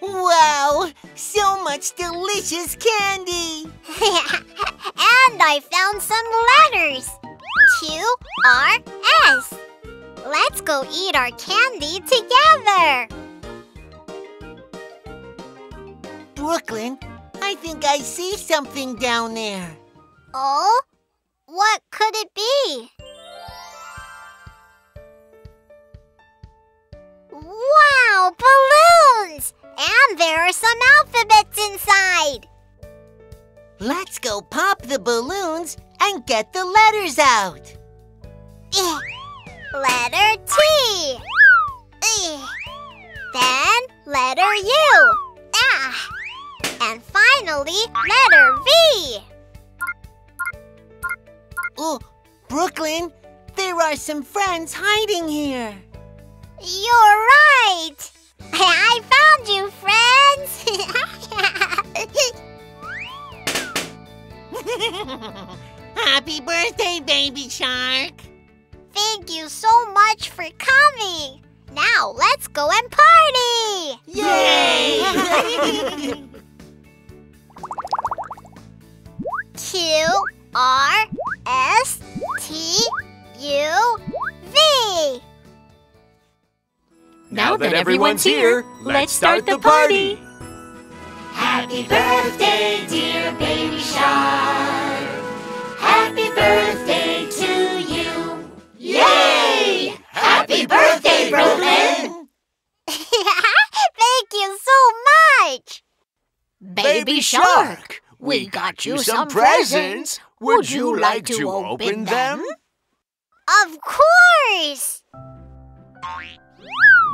Wow, so much delicious candy. and I found some letters. Q R S. Let's go eat our candy together. Brooklyn, I think I see something down there. Oh? What could it be? Wow, balloons! And there are some alphabets inside. Let's go pop the balloons and get the letters out. Eh, Letter T. Eh, Then letter U. Ah. And finally, letter V. Oh, Brooklyn, there are some friends hiding here. You're right. [LAUGHS] I found you, friends. [LAUGHS] Happy birthday, Baby Shark. Thank you so much for coming. Now let's go and party. Yay! [LAUGHS] Q R S T U V. Now that everyone's here, let's start the party. Happy birthday, dear baby shark. Happy birthday to you. Yay! Happy birthday, Brooklyn. [LAUGHS] Thank you so much. Baby Shark, we got you some presents. Would you like to open them? Of course.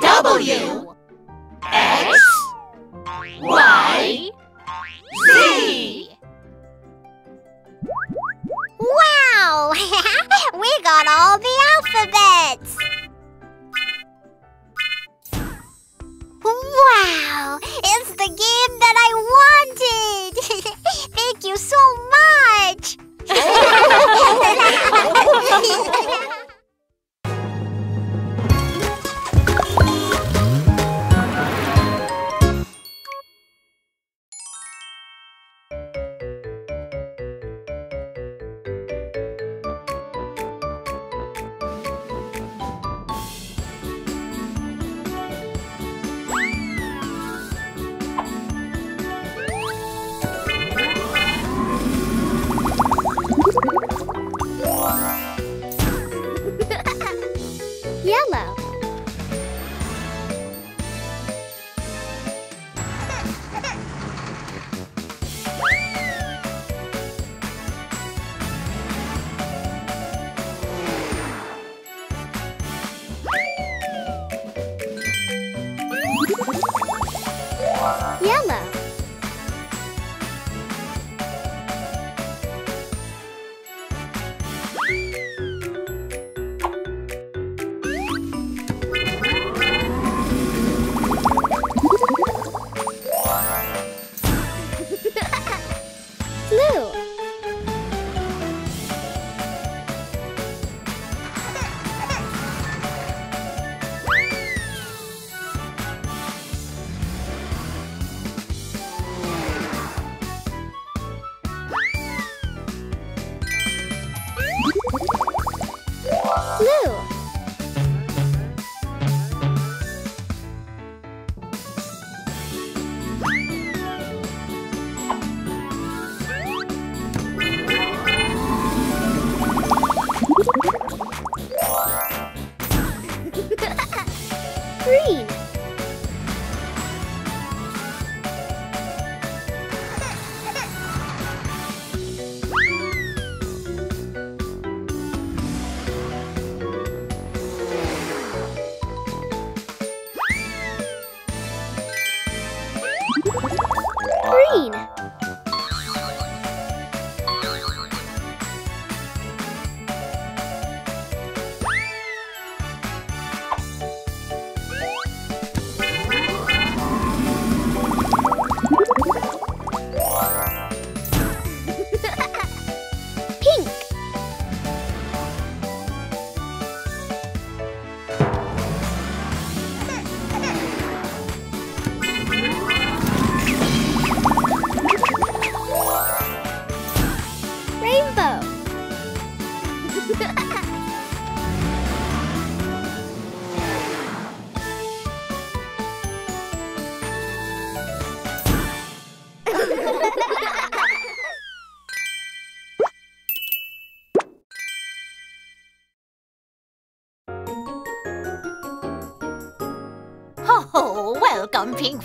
W X Y Z. Wow! [LAUGHS] we got all the alphabets. Wow! It's the game that I wanted. [LAUGHS] Thank you so much. Oh. [LAUGHS] [LAUGHS]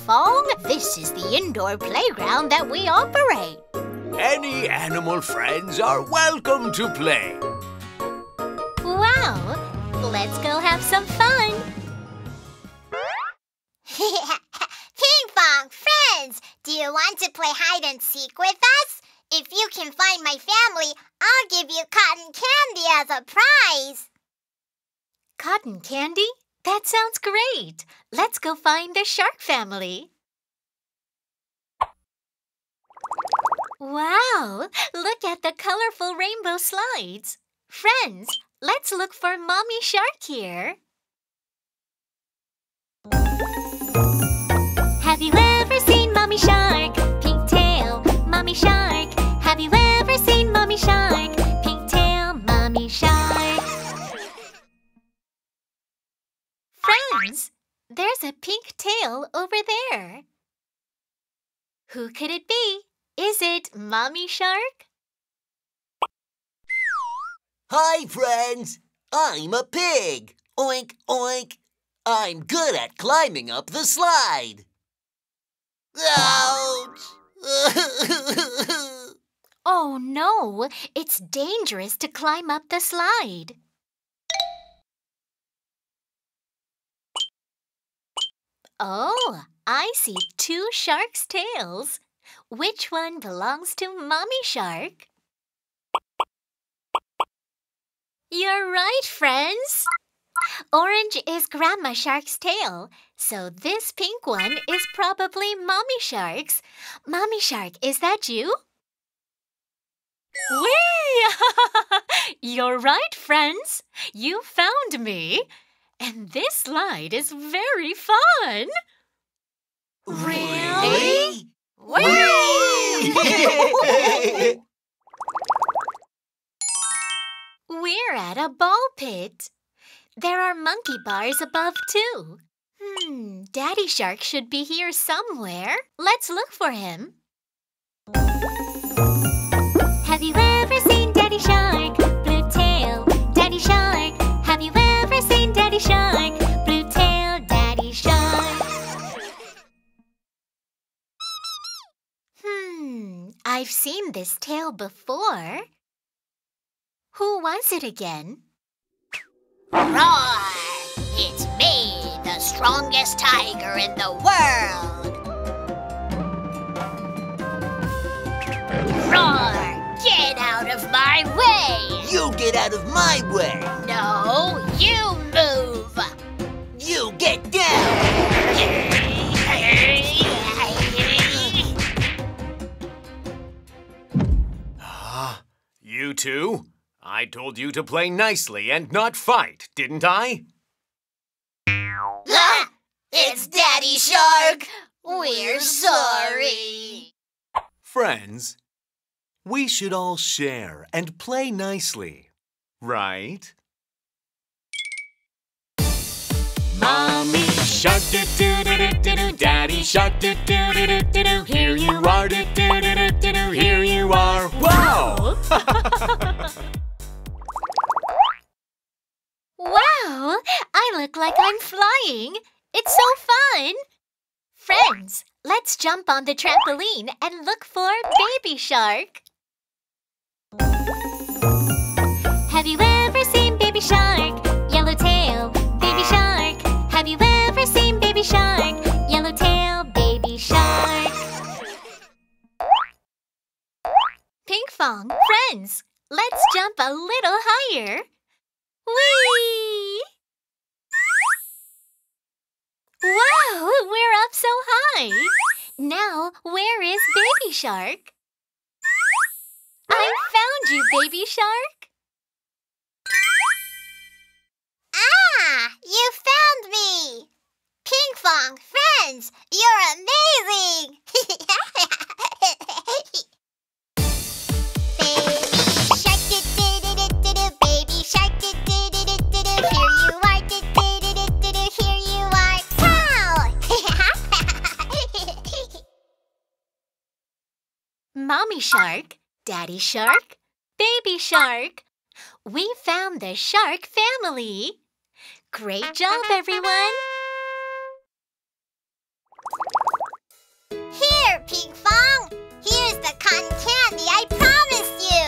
Fong. This is the indoor playground that we operate. Any animal friends are welcome to play. Wow! Let's go have some fun. [LAUGHS] Pinkfong friends, do you want to play hide and seek with us? If you can find my family, I'll give you cotton candy as a prize. Cotton candy? That sounds great. Let's go find the shark family. Wow! Look at the colorful rainbow slides. Friends, let's look for Mommy Shark here. Have you ever seen Mommy Shark? Pink tail, Mommy Shark. Have you ever seen Mommy Shark? Friends, there's a pink tail over there. Who could it be? Is it Mommy Shark? Hi, friends. I'm a pig. Oink, oink. I'm good at climbing up the slide. Ouch! [LAUGHS] Oh no, it's dangerous to climb up the slide. Oh, I see two sharks' tails. Which one belongs to Mommy Shark? You're right, friends. Orange is Grandma Shark's tail, so this pink one is probably Mommy Shark's. Mommy Shark, is that you? Whee! [LAUGHS] You're right, friends. You found me. And this slide is very fun. Really? [LAUGHS] [LAUGHS] We're at a ball pit. There are monkey bars above, too. Hmm, Daddy Shark should be here somewhere. Let's look for him. Have you ever seen Daddy Shark? I've seen this tail before. Who wants it again? Roar! It's me, the strongest tiger in the world. Roar! Get out of my way! You get out of my way. No, you move! You get down. You two? I told you to play nicely and not fight, didn't I? Ah, it's Daddy Shark! We're sorry! Friends, we should all share and play nicely, right? Mommy shark, do do do do do do. Daddy shark, do do do do do do. Here you are, do do do do do do. Here you are. Wow! [LAUGHS] wow! I look like I'm flying. It's so fun. Friends, let's jump on the trampoline and look for Baby Shark. Have you ever seen Baby Shark? Pinkfong, friends, let's jump a little higher. Whee! Wow, we're up so high. Now, where is Baby Shark? I found you, Baby Shark. Ah! You found me! Pinkfong, friends, you're amazing! [LAUGHS] Shark, Daddy Shark, Baby Shark. We found the shark family. Great job, everyone. Here, Pinkfong! Here's the cotton candy I promised you!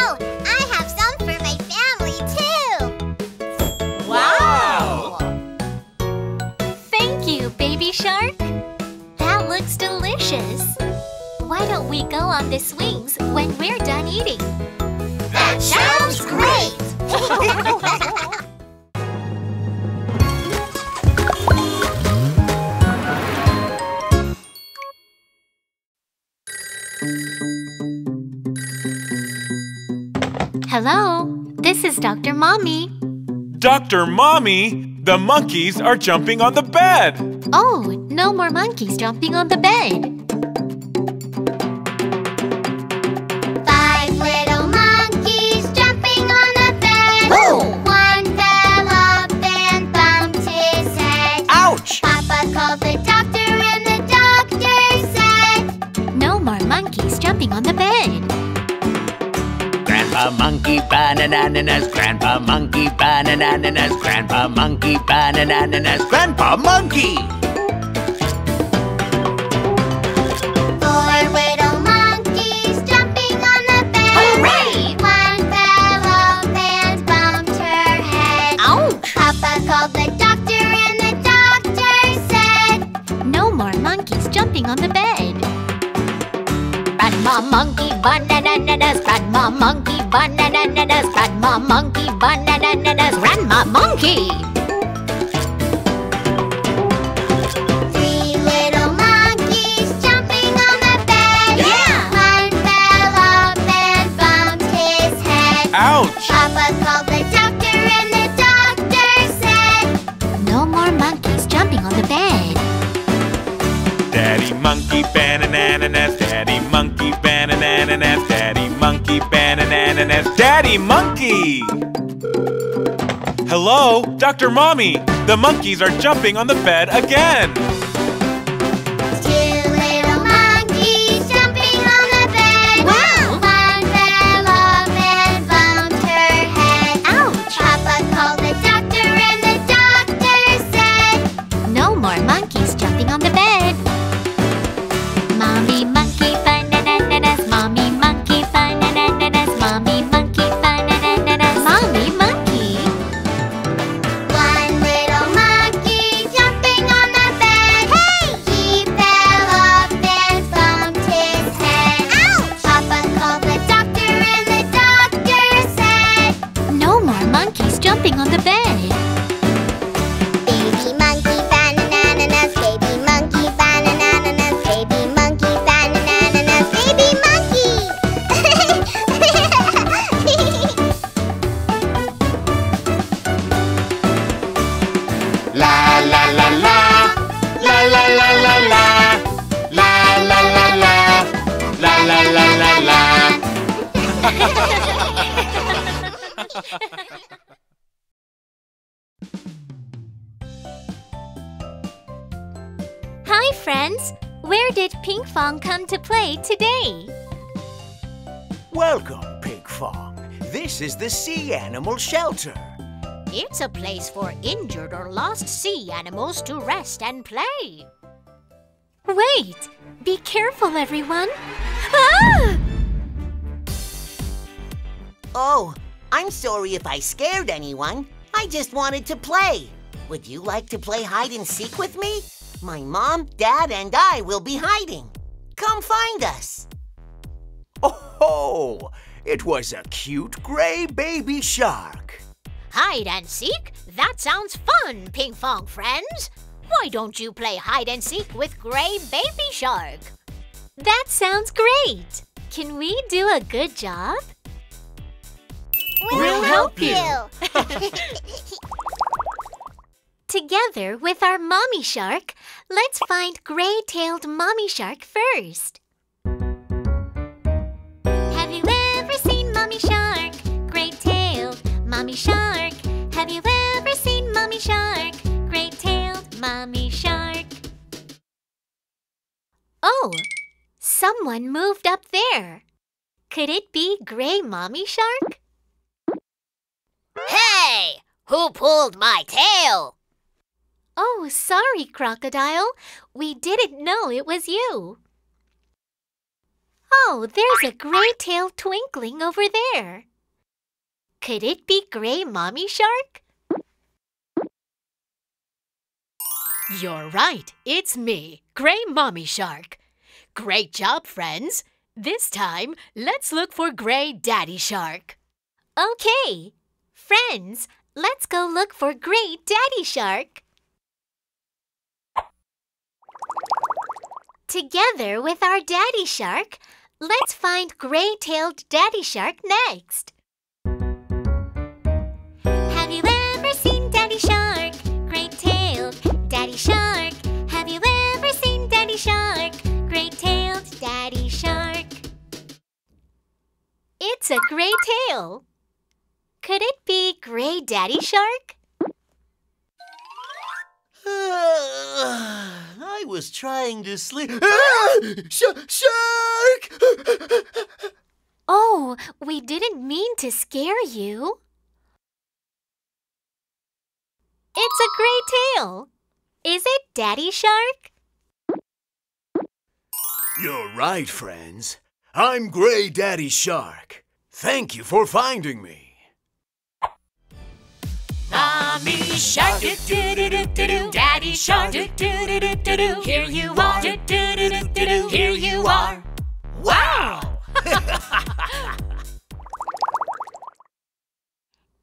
Oh, I have some for my family, too! Wow! Thank you, Baby Shark. That looks delicious. We go on the swings when we're done eating? That sounds great! [LAUGHS] Hello, this is Dr. Mommy. Dr. Mommy, the monkeys are jumping on the bed. Oh, no more monkeys jumping on the bed. Jumping on the bed. Grandpa monkey banananas, Grandpa monkey banananas, Grandpa monkey banananas, Grandpa monkey! Monkey banananas, grandma monkey banana banananas, grandma monkey banana banananas, grandma monkey. Three little monkeys jumping on the bed. Yeah! One fell up and bumped his head. Ouch! Papa called the doctor and the doctor said, No more monkeys jumping on the bed. Daddy monkey banananas, Daddy monkey! Hello, Dr. Mommy! The monkeys are jumping on the bed again! Is the sea animal shelter. It's a place for injured or lost sea animals to rest and play. Wait! Be careful, everyone! Ah! Oh, I'm sorry if I scared anyone. I just wanted to play. Would you like to play hide and seek with me? My mom, dad, and I will be hiding. Come find us. Oh, it was a cute gray baby shark. Hide and seek? That sounds fun, Pinkfong friends. Why don't you play hide and seek with Gray Baby Shark? That sounds great! Can we do a good job? We'll help you. [LAUGHS] Together with our mommy shark, let's find gray-tailed mommy shark first. Mommy shark. Have you ever seen mommy shark? Gray-tailed mommy shark. Oh, someone moved up there. Could it be gray mommy shark? Hey! Who pulled my tail? Oh, sorry, Crocodile. We didn't know it was you. Oh, there's a gray tail twinkling over there. Could it be Gray Mommy Shark? You're right, it's me, Gray Mommy Shark. Great job, friends. This time, let's look for Gray Daddy Shark. Okay. Friends, let's go look for Gray Daddy Shark. Together with our Daddy Shark, let's find gray-tailed Daddy Shark next. It's a gray tail. Could it be Gray Daddy Shark? [SIGHS] I was trying to sleep. Ah! Sh- shark! [LAUGHS] Oh, we didn't mean to scare you. It's a gray tail. Is it Daddy Shark? You're right, friends. I'm Gray Daddy Shark. Thank you for finding me. Mommy Shark, do do do do do do. Daddy Shark, do do do do do do. Here you are, do do do do do do. Here you are. Wow!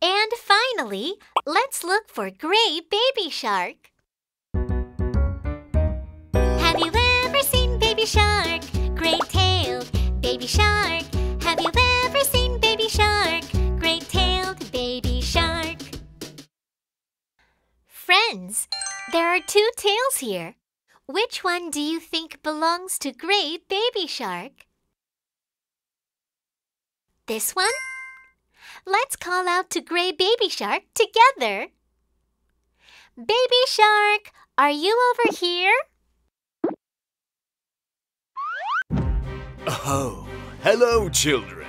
And finally, let's look for Gray Baby Shark. Have you ever seen Baby Shark? Gray-tailed Baby Shark. Friends, there are two tails here. Which one do you think belongs to Gray Baby Shark? This one? Let's call out to Gray Baby Shark together. Baby Shark, are you over here? Oh, hello, children.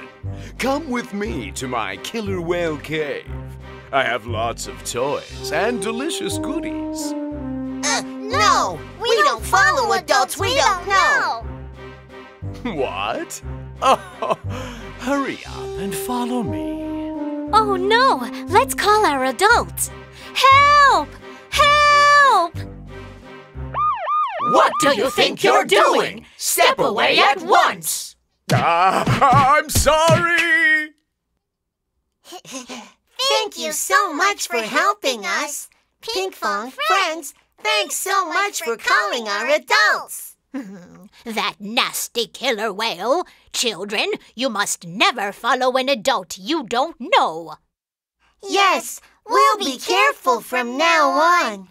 Come with me to my killer whale cave. I have lots of toys and delicious goodies. Uh, no, we, don't follow adults we don't know. [LAUGHS] What? Oh, [LAUGHS] hurry up and follow me. Oh no! Let's call our adults. Help! Help! What do you think you're doing? Step away at once! [LAUGHS] Ah, I'm sorry. Thank you so much for helping us. Pinkfong friends, thanks so much for calling our adults. [LAUGHS] That nasty killer whale. Children, you must never follow an adult you don't know. Yes, we'll be careful from now on.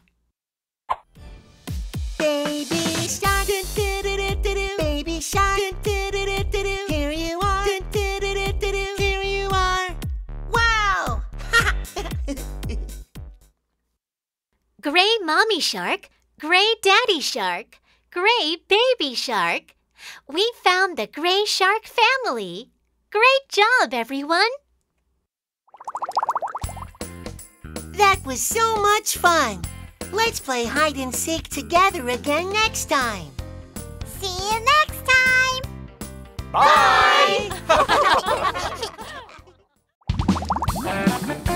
Gray mommy shark, gray daddy shark, gray baby shark. We found the gray shark family. Great job, everyone! That was so much fun! Let's play hide and seek together again next time. See you next time! Bye! [LAUGHS] [LAUGHS]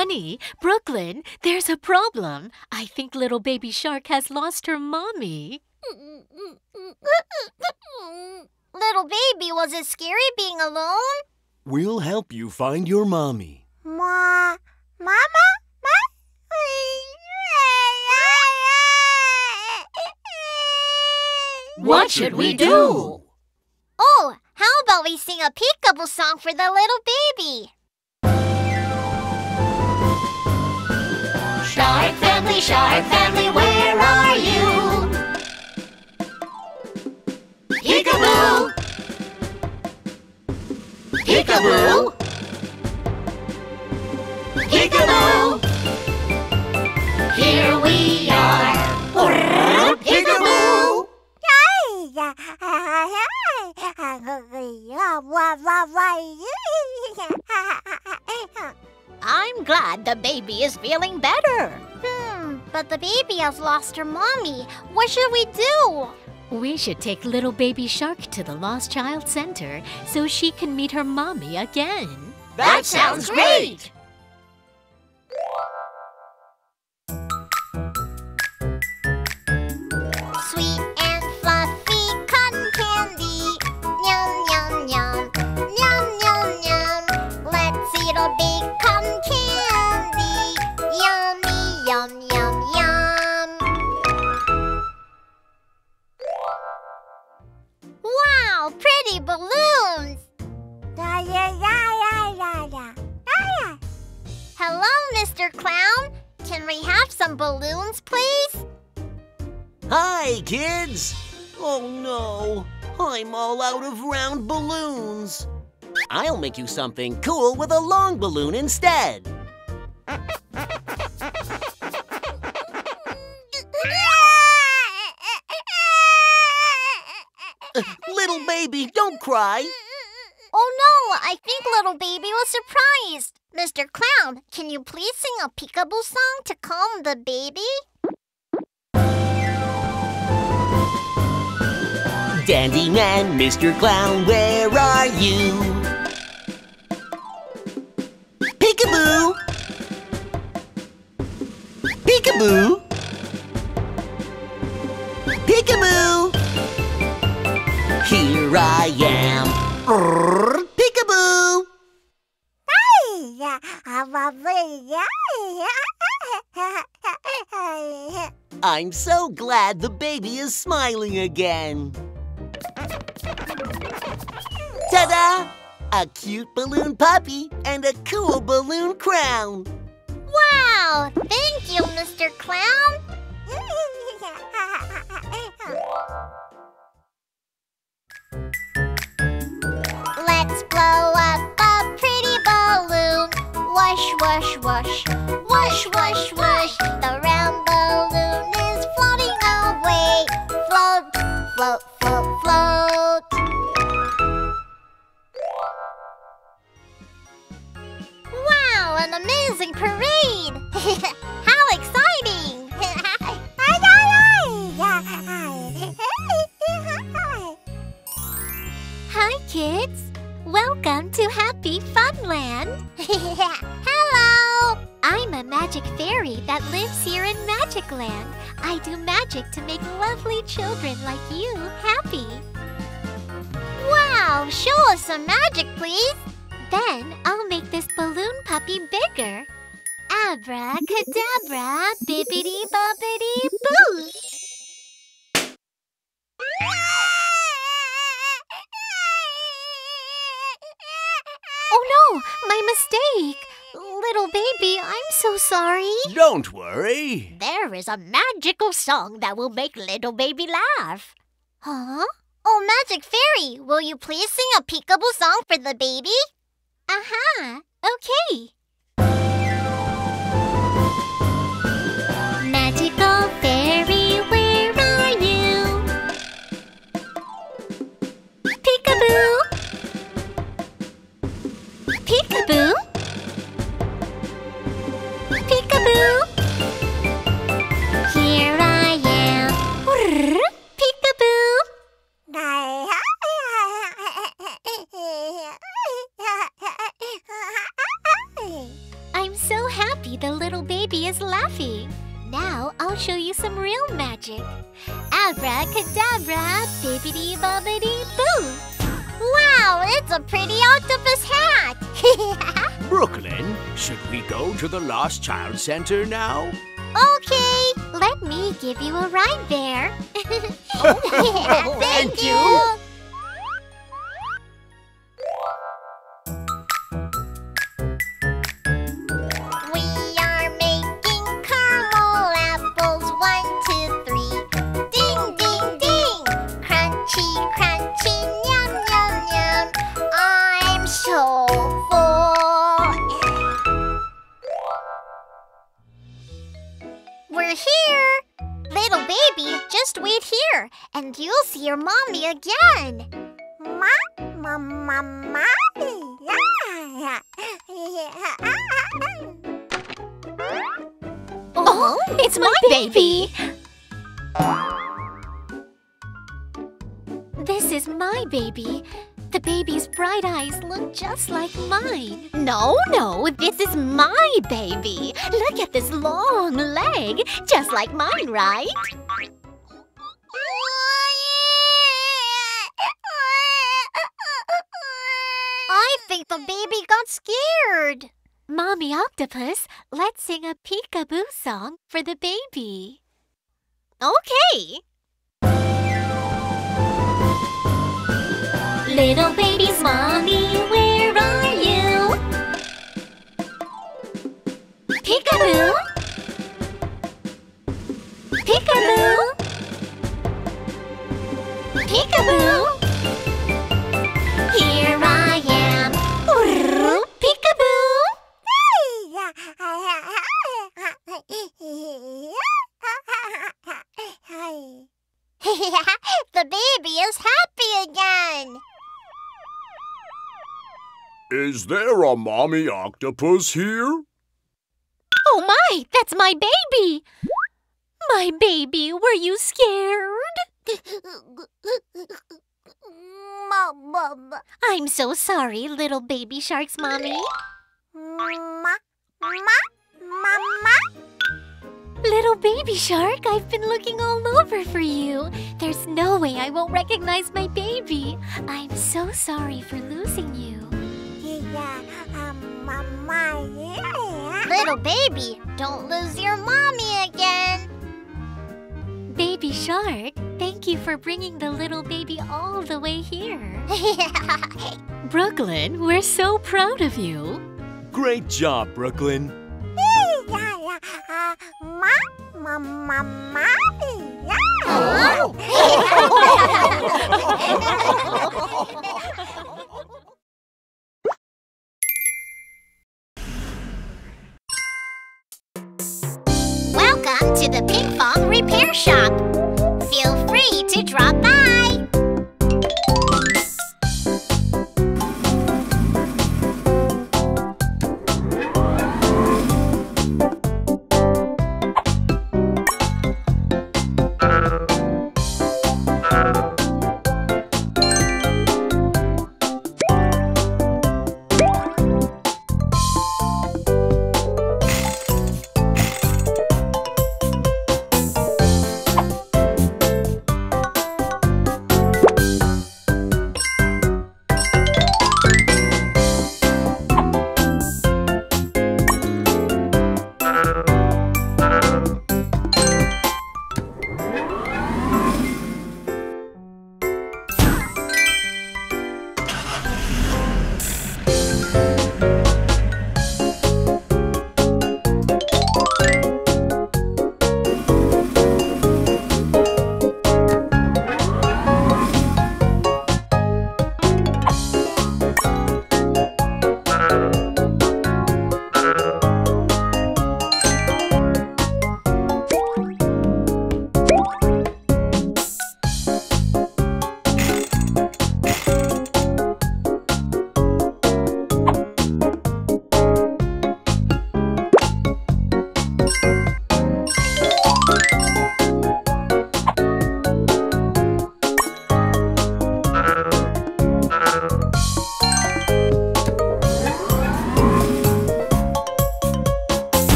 Honey, Brooklyn, there's a problem. I think little baby shark has lost her mommy. little baby, was it scary being alone? We'll help you find your mommy. Ma, mama? Ma? What should we do? Oh, how about we sing a peekaboo song for the little baby? Shark family, shark family, where are you? Peekaboo! Peekaboo! Peekaboo! Here we are! Peekaboo! [LAUGHS] I'm glad the baby is feeling better. Hmm, but the baby has lost her mommy. What should we do? We should take little baby shark to the Lost Child Center so she can meet her mommy again. That sounds great! Sweet Mr. Clown. Can we have some balloons, please? Hi, kids! Oh no, I'm all out of round balloons. I'll make you something cool with a long balloon instead. Uh, [LAUGHS] little baby, don't cry. Oh no, I think little baby was surprised. Mr. Clown, can you please sing a peekaboo song to calm the baby? Dandy man, Mr. Clown, where are you? Peekaboo! Peekaboo! Peekaboo! Here I am. Peekaboo! [LAUGHS] I'm so glad the baby is smiling again. Ta-da! A cute balloon puppy and a cool balloon crown. Wow, thank you, Mr. Clown. [LAUGHS] Let's blow Wash, wash, wash. Wash, wash, wash. The round balloon is floating away. Float, float, float, float. Wow, an amazing parade! [LAUGHS] How exciting! [LAUGHS] [LAUGHS] Hi, kids. Welcome to Happy Funland. [LAUGHS] Hello! I'm a magic fairy that lives here in Magic Land. I do magic to make lovely children like you happy. Wow, show us some magic, please. Then I'll make this balloon puppy bigger. Abracadabra, bibbidi bobbidi boo. My mistake. Little baby, I'm so sorry. Don't worry. There is a magical song that will make little baby laugh. Huh? Oh, Magic Fairy, will you please sing a peekaboo song for the baby? Aha! Okay. Child Center now? okay, Let me give you a ride there. [LAUGHS] thank [LAUGHS] you! We just like mine. No, no, this is my baby. Look at this long leg, just like mine, right? I think the baby got scared. Mommy Octopus, let's sing a peekaboo song for the baby. Okay. Little baby's mommy, Peekaboo! Peekaboo! Peekaboo! Here I am! Peekaboo! [LAUGHS] the baby is happy again. Is there a mommy octopus here? Oh my, that's my baby! My baby, were you scared? Mama. I'm so sorry, little baby shark's mommy. Ma, ma, mama. Little baby shark, I've been looking all over for you. There's no way I won't recognize my baby. I'm so sorry for losing you. Little baby, don't lose your mommy again. Baby shark, thank you for bringing the little baby all the way here. [LAUGHS] Brooklyn, we're so proud of you. Great job, Brooklyn. Ma, [LAUGHS] [LAUGHS] Welcome to the Pinkfong Repair Shop. Feel free to drop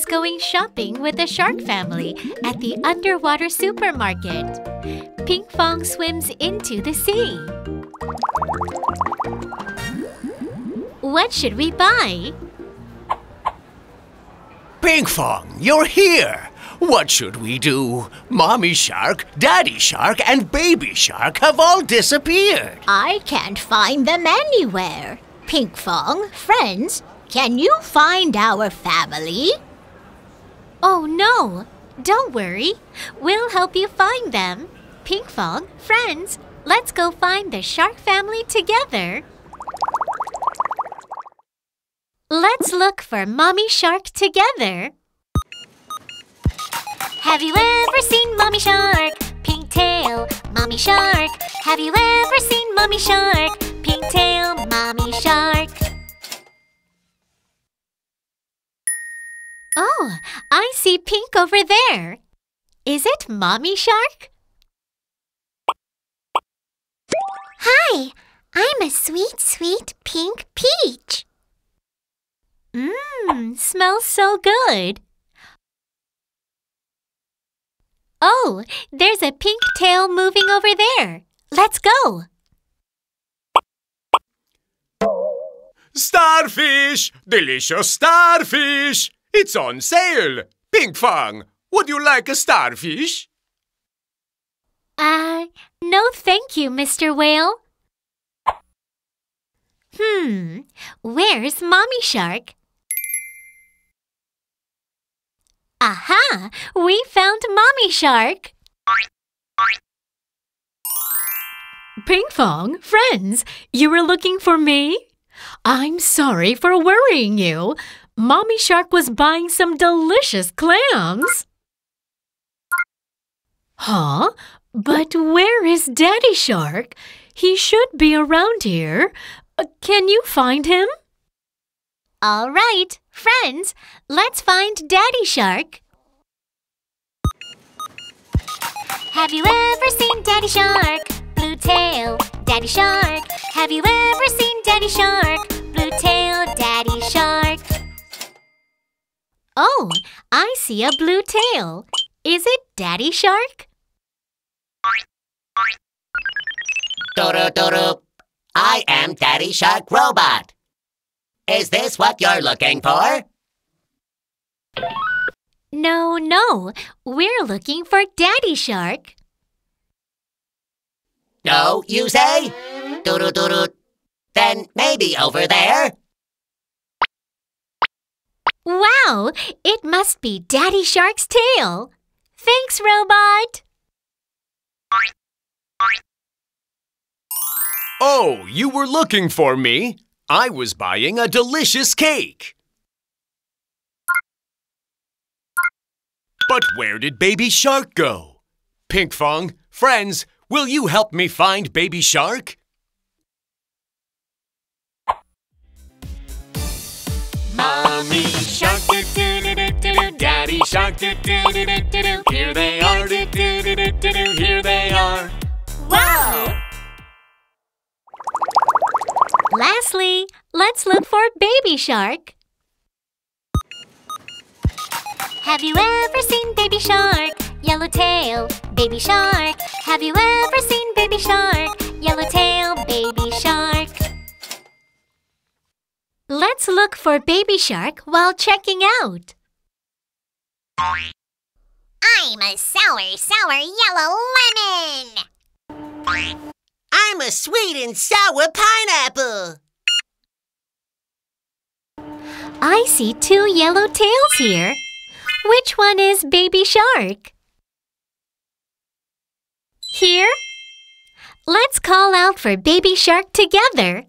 is going shopping with the shark family at the underwater supermarket. Pinkfong swims into the sea. What should we buy? Pinkfong, you're here. What should we do? Mommy shark, daddy shark, and baby shark have all disappeared. I can't find them anywhere. Pinkfong, friends, can you find our family? Don't worry. We'll help you find them. Pink Pinkfong, friends, let's go find the shark family together. Let's look for Mommy Shark together. Have you ever seen Mommy Shark? Pink tail, Mommy Shark. Have you ever seen Mommy Shark? Pink tail, Mommy Shark. Oh, I see pink over there. Is it Mommy Shark? Hi, I'm a sweet, sweet pink peach. Mmm, smells so good. Oh, there's a pink tail moving over there. Let's go. Starfish! Delicious starfish! It's on sale! Pinkfong, would you like a starfish? Uh, no thank you, Mr. Whale. Hmm, where's Mommy Shark? Aha! We found Mommy Shark! Pinkfong, friends, you were looking for me? I'm sorry for worrying you. Mommy Shark was buying some delicious clams. Huh? But where is Daddy Shark? He should be around here. Uh, Can you find him? All right, friends, let's find Daddy Shark. Have you ever seen Daddy Shark? Blue tail, Daddy Shark. Have you ever seen Daddy Shark? Blue tail, Daddy Shark. Oh, I see a blue tail. Is it Daddy Shark? Doro Doro. I am Daddy Shark Robot. Is this what you're looking for? No, no. We're looking for Daddy Shark. No, you say? Doro Doro. Then maybe over there? Wow, it must be Daddy Shark's tail. Thanks, Robot. Oh, you were looking for me? I was buying a delicious cake. But where did Baby Shark go? Pinkfong, friends, will you help me find Baby Shark? Mommy shark do do do do do do Daddy shark do do do do do do Here they are do do do do do do Here they are Wow! Lastly, let's look for Baby Shark. Have you ever seen Baby Shark? Yellow tail, Baby Shark. Have you ever seen Baby Shark? Yellow tail, Baby Shark. Let's look for Baby Shark while checking out. I'm a sour, sour yellow lemon. I'm a sweet and sour pineapple. I see two yellow tails here. Which one is Baby Shark? Here? Let's call out for Baby Shark together.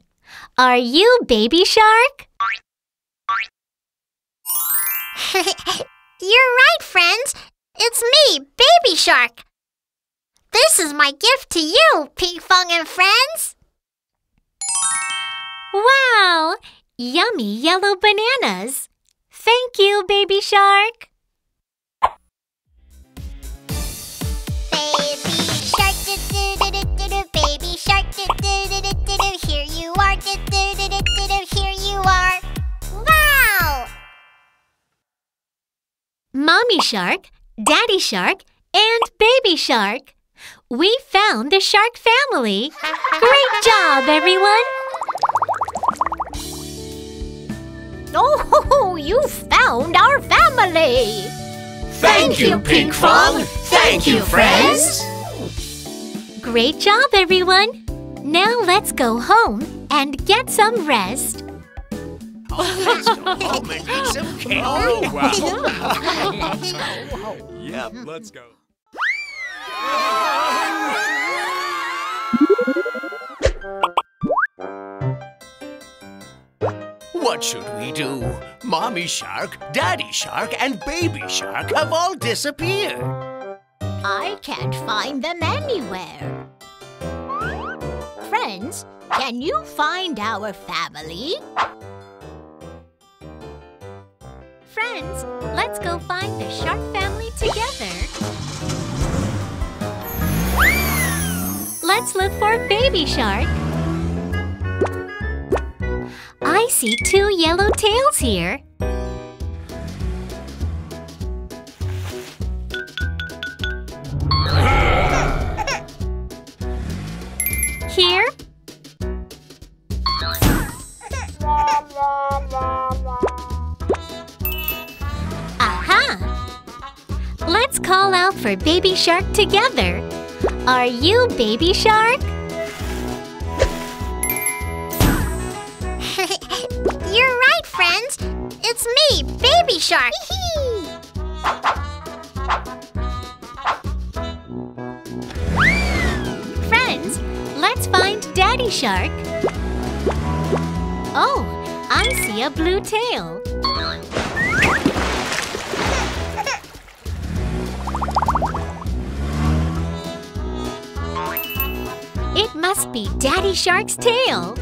Are you Baby Shark? [LAUGHS] You're right, friends. It's me, Baby Shark. This is my gift to you, Pinkfong and friends. Wow! Yummy yellow bananas. Thank you, Baby Shark. Do do. Here you are, do do do do do do. Here you are. Wow! Mommy Shark, Daddy Shark, and Baby Shark. We found the shark family. Great job, everyone! Oh, [LAUGHS] you found our family! Thank you, Pinkfong. Thank you, friends. Great job, everyone! Now let's go home and get some rest. Let's go home and eat some cake. Oh, wow. Let's go home. Yep, let's go. What should we do? Mommy shark, daddy shark, and baby shark have all disappeared. I can't find them anywhere. Friends, can you find our family? Friends, let's go find the shark family together. Let's look for baby shark. I see two yellow tails here. Here. Aha! Let's call out for Baby Shark together. Are you Baby Shark? [LAUGHS] You're right, friends. It's me, Baby Shark. [LAUGHS] Friends, let's find Daddy Shark. Oh, I see a blue tail. It must be Daddy Shark's tail.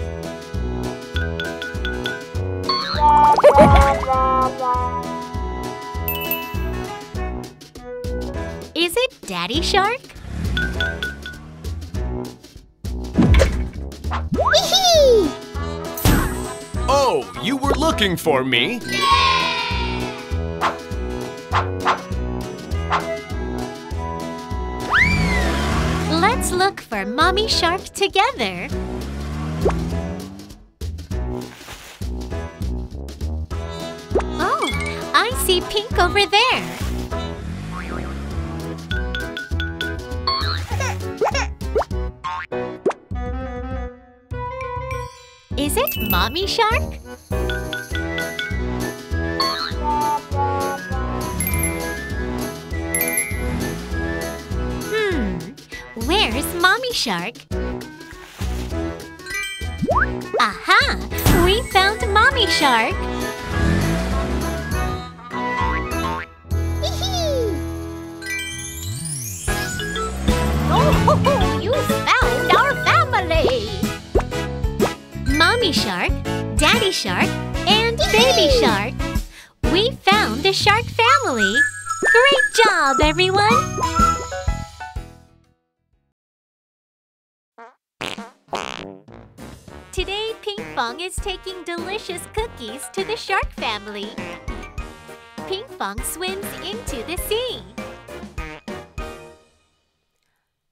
Is it Daddy Shark? Oh, you were looking for me? Let's look for Mommy Shark together. Oh, I see pink over there. Is it Mommy Shark? Hmm, where's Mommy Shark? Aha! We found Mommy Shark! Oh, you found Mommy Shark, Daddy Shark, and Baby Shark. We found the shark family. Great job, everyone! Today, Ping Fong is taking delicious cookies to the shark family. Ping Fong swims into the sea.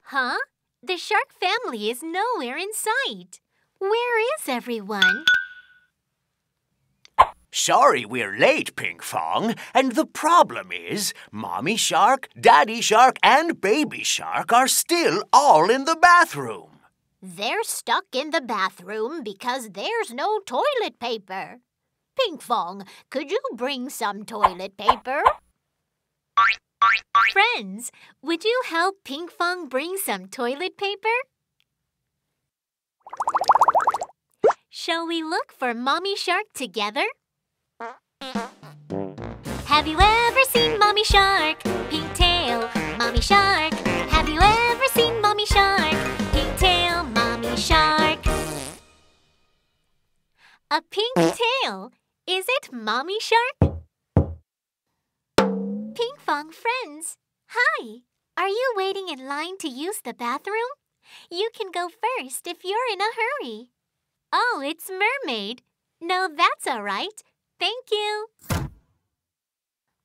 Huh? The shark family is nowhere in sight. Where is everyone? Sorry we're late, Pinkfong. And the problem is, Mommy Shark, Daddy Shark, and Baby Shark are still all in the bathroom. They're stuck in the bathroom because there's no toilet paper. Pinkfong, could you bring some toilet paper? Friends, would you help Pinkfong bring some toilet paper? Shall we look for Mommy Shark together? Have you ever seen Mommy Shark? Pink tail, Mommy Shark. Have you ever seen Mommy Shark? Pink tail, Mommy Shark. A pink tail. Is it Mommy Shark? Pinkfong friends, hi! Are you waiting in line to use the bathroom? You can go first if you're in a hurry. Oh, it's Mermaid. No, that's all right. Thank you.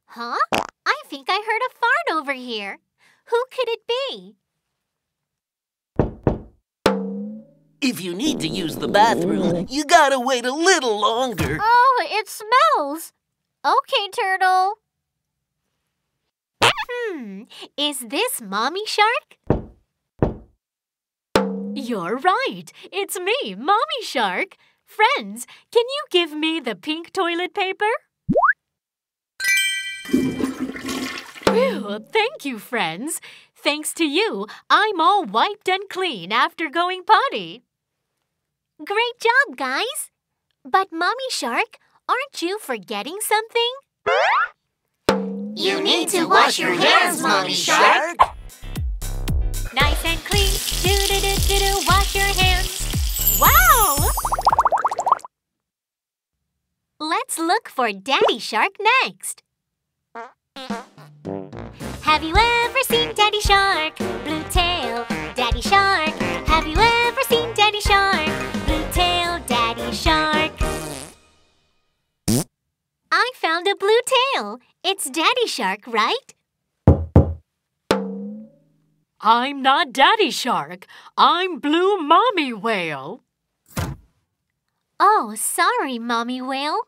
Huh? I think I heard a fart over here. Who could it be? If you need to use the bathroom, you gotta wait a little longer. Oh, it smells. Okay, Turtle. Hmm, is this Mommy Shark? You're right. It's me, Mommy Shark. Friends, can you give me the pink toilet paper? Phew, thank you, friends. Thanks to you, I'm all wiped and clean after going potty. Great job, guys! But, Mommy Shark, aren't you forgetting something? You need to wash your hands, Mommy Shark. Nice and clean, do do do do do, wash your hands. Wow! Let's look for Daddy Shark next. Have you ever seen Daddy Shark? Blue tail, Daddy Shark. Have you ever seen Daddy Shark? Blue tail, Daddy Shark. I found a blue tail. It's Daddy Shark, right? I'm not Daddy Shark. I'm Blue Mommy Whale. Oh, sorry, Mommy Whale.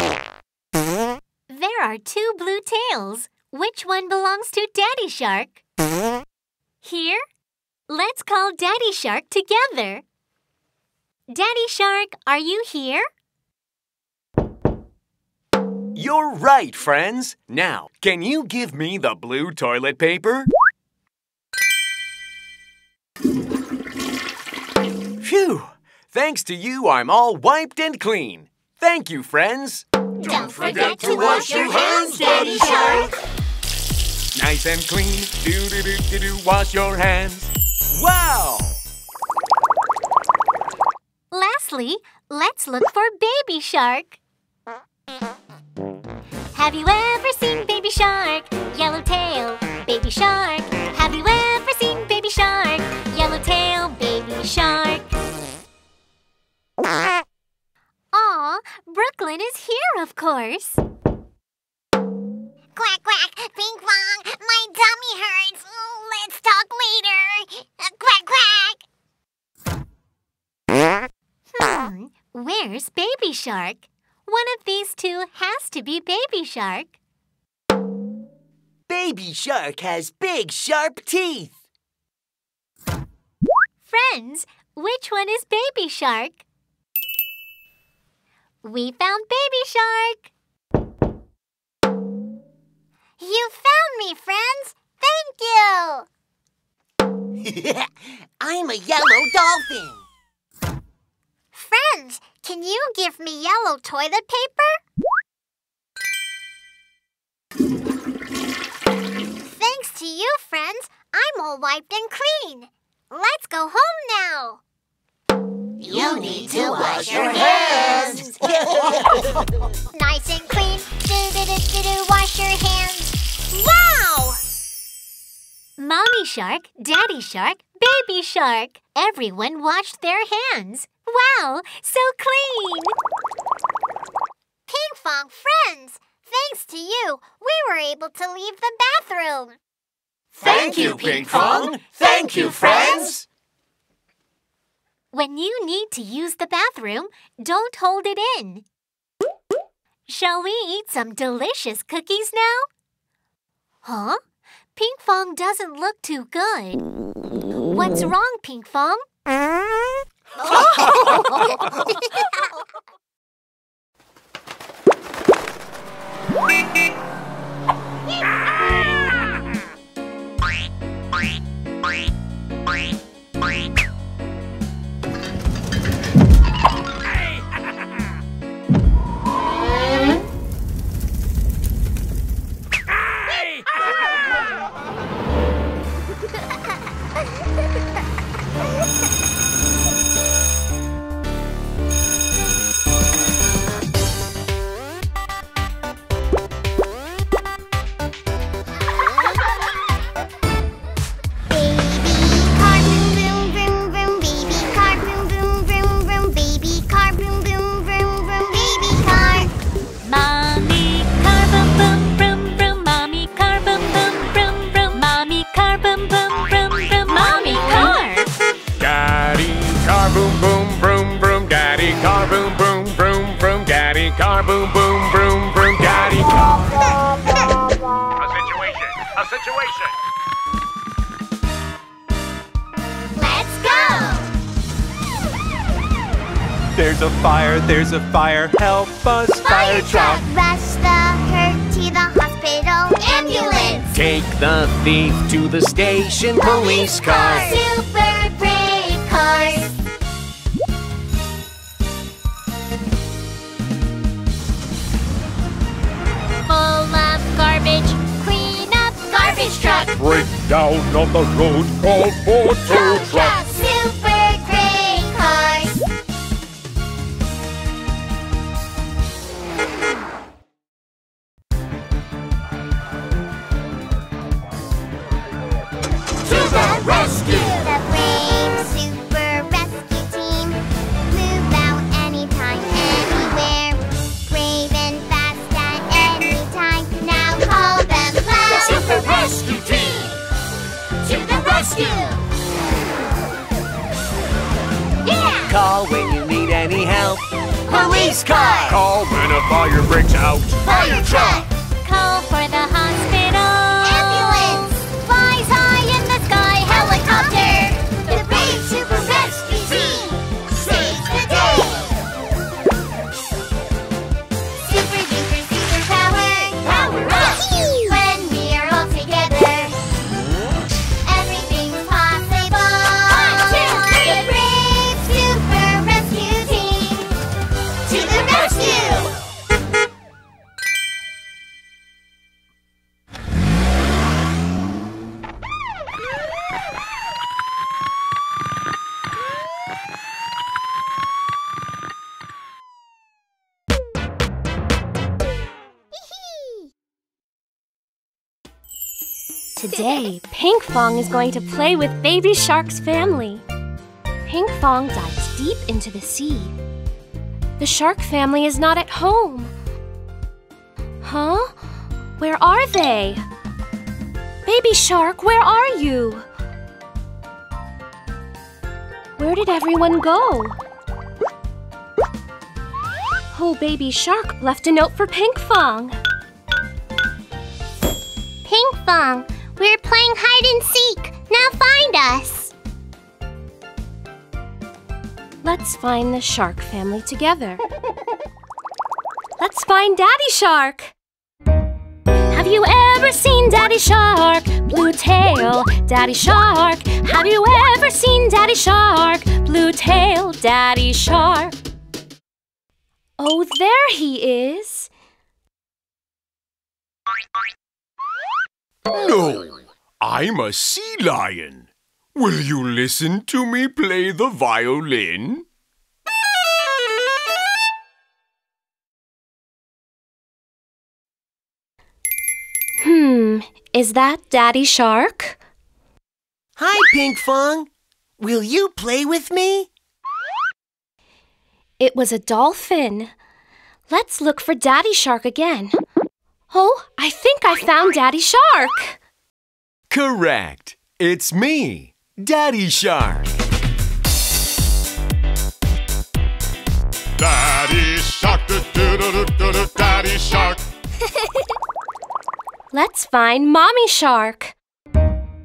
There are two blue tails. Which one belongs to Daddy Shark? Here? Let's call Daddy Shark together. Daddy Shark, are you here? You're right, friends. Now, can you give me the blue toilet paper? Phew! Thanks to you, I'm all wiped and clean. Thank you, friends. Don't forget to wash your hands, Daddy Shark. Nice and clean. Do do do do do. Wash your hands. Wow! Lastly, let's look for Baby Shark. Have you ever seen Baby Shark? Yellowtail, Baby Shark. Have you ever seen Baby Shark? Yellowtail, Baby Shark. [LAUGHS] Aw, Brooklyn is here, of course. Quack, quack, Pinkfong, my tummy hurts. Oh, let's talk later. Uh, quack, quack. Hmm, where's Baby Shark? One of these two has to be Baby Shark. Baby Shark has big, sharp teeth. Friends, which one is Baby Shark? We found Baby Shark. You found me, friends. Thank you. [LAUGHS] I'm a yellow dolphin. Friends, can you give me yellow toilet paper? Thanks to you, friends, I'm all wiped and clean. Let's go home now. You need to wash your hands. [LAUGHS] Nice and clean. Do do do do do. Wash your hands. Wow! Mommy Shark, Daddy Shark, Baby Shark. Everyone washed their hands. Wow, so clean! Ping Pong friends, thanks to you, we were able to leave the bathroom. Thank you, Pinkfong. Thank you, friends. When you need to use the bathroom, don't hold it in. Shall we eat some delicious cookies now? Huh? Pinkfong doesn't look too good. What's wrong, Pinkfong? [LAUGHS] the situation. Let's go! There's a fire, there's a fire, help us, fire, truck. Rush the hurt to the hospital. Ambulance! Take the thief to the station. Police car. Super Break down on the road, call for tow truck. Today, Pinkfong is going to play with Baby Shark's family. Pink Fong dives deep into the sea. The shark family is not at home. Huh? Where are they? Baby Shark, where are you? Where did everyone go? Oh, Baby Shark left a note for Pinkfong. Pink Fong. We're playing hide and seek. Now find us. Let's find the shark family together. Let's find Daddy Shark. Have you ever seen Daddy Shark? Blue tail, Daddy Shark. Have you ever seen Daddy Shark? Blue tail, Daddy Shark. Oh, there he is. No, I'm a sea lion. Will you listen to me play the violin? Hmm, is that Daddy Shark? Hi, Pinkfong. Will you play with me? It was a dolphin. Let's look for Daddy Shark again. Oh, I think I found Daddy Shark. Correct. It's me, Daddy Shark. Daddy shark, do do do do do, daddy shark. [LAUGHS] Let's find Mommy Shark.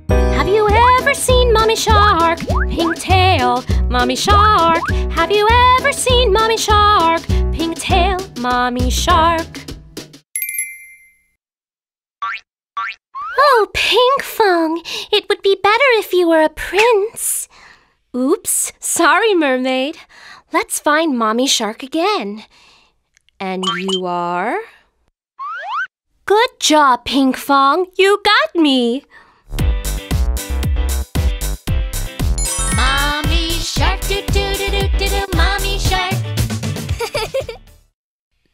Have you ever seen Mommy Shark? Pink tail, Mommy Shark. Have you ever seen Mommy Shark? Pink tail, Mommy Shark. Oh, Pinkfong, it would be better if you were a prince. Oops, sorry, mermaid. Let's find Mommy Shark again. And you are? Good job, Pinkfong. You got me. Mommy shark, do do do do do do. Mommy shark. [LAUGHS]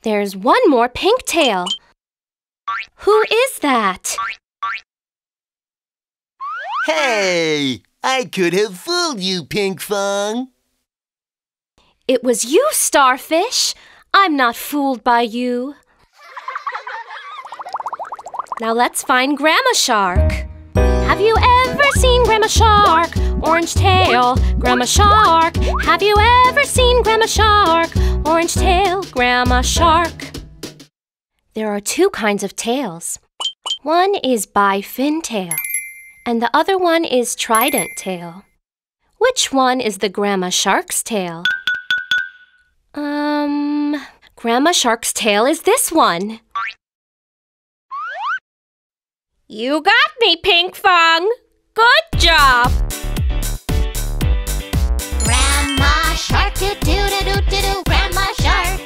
There's one more pink tail. Who is that? Hey, I could have fooled you, Pinkfong. It was you, Starfish. I'm not fooled by you. Now let's find Grandma Shark. Have you ever seen Grandma Shark? Orange tail, Grandma Shark. Have you ever seen Grandma Shark? Orange tail, Grandma Shark. There are two kinds of tails. One is Bi-fin tail, and the other one is Trident tail. Which one is the Grandma Shark's tail? Um, Grandma Shark's tail is this one. You got me, Pinkfong. Good job. Grandma Shark, doo doo doo doo doo doo, Grandma Shark.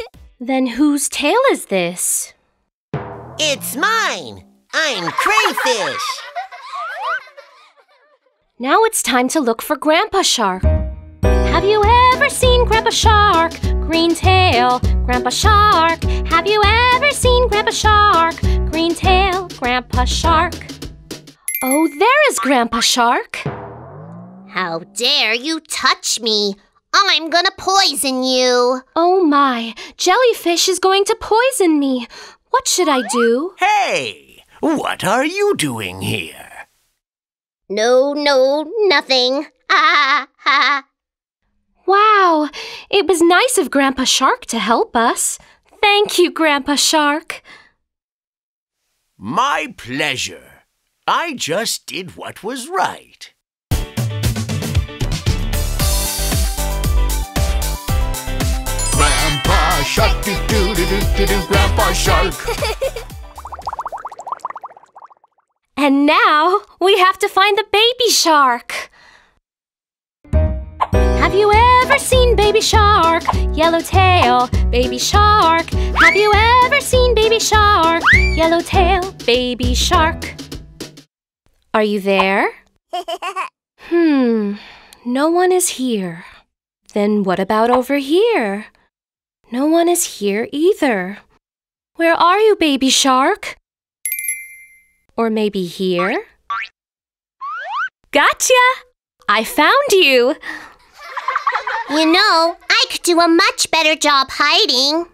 [LAUGHS] Then whose tail is this? It's mine. I'm Crayfish. Now it's time to look for Grandpa Shark. Have you ever seen Grandpa Shark? Green tail, Grandpa Shark. Have you ever seen Grandpa Shark? Green tail, Grandpa Shark. Oh, there is Grandpa Shark. How dare you touch me? I'm gonna poison you. Oh my, jellyfish is going to poison me. What should I do? Hey, what are you doing here? No, no, nothing. Ah, ha. Wow, it was nice of Grandpa Shark to help us. Thank you, Grandpa Shark. My pleasure. I just did what was right. Grandpa Shark, doo doo doo doo doo doo, Grandpa Shark. [LAUGHS] And now we have to find the baby shark. Have you ever seen baby shark? Yellow tail, baby shark. Have you ever seen baby shark? Yellow tail, baby shark. Are you there? [LAUGHS] Hmm, no one is here. Then what about over here? No one is here either. Where are you, baby shark? Or maybe here? Gotcha! I found you! You know, I could do a much better job hiding.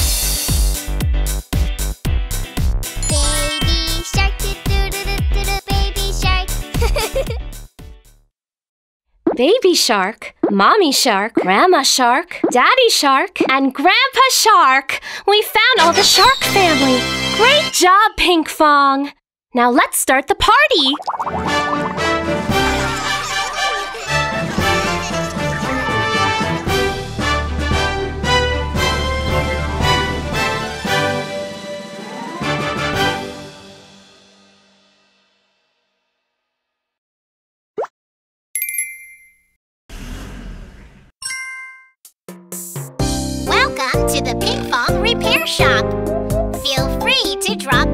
[LAUGHS] Baby shark, mommy shark, grandma shark, daddy shark, and grandpa shark! We found all the shark family! Great job, Pinkfong! Now let's start the party! Repair Shop. Feel free to drop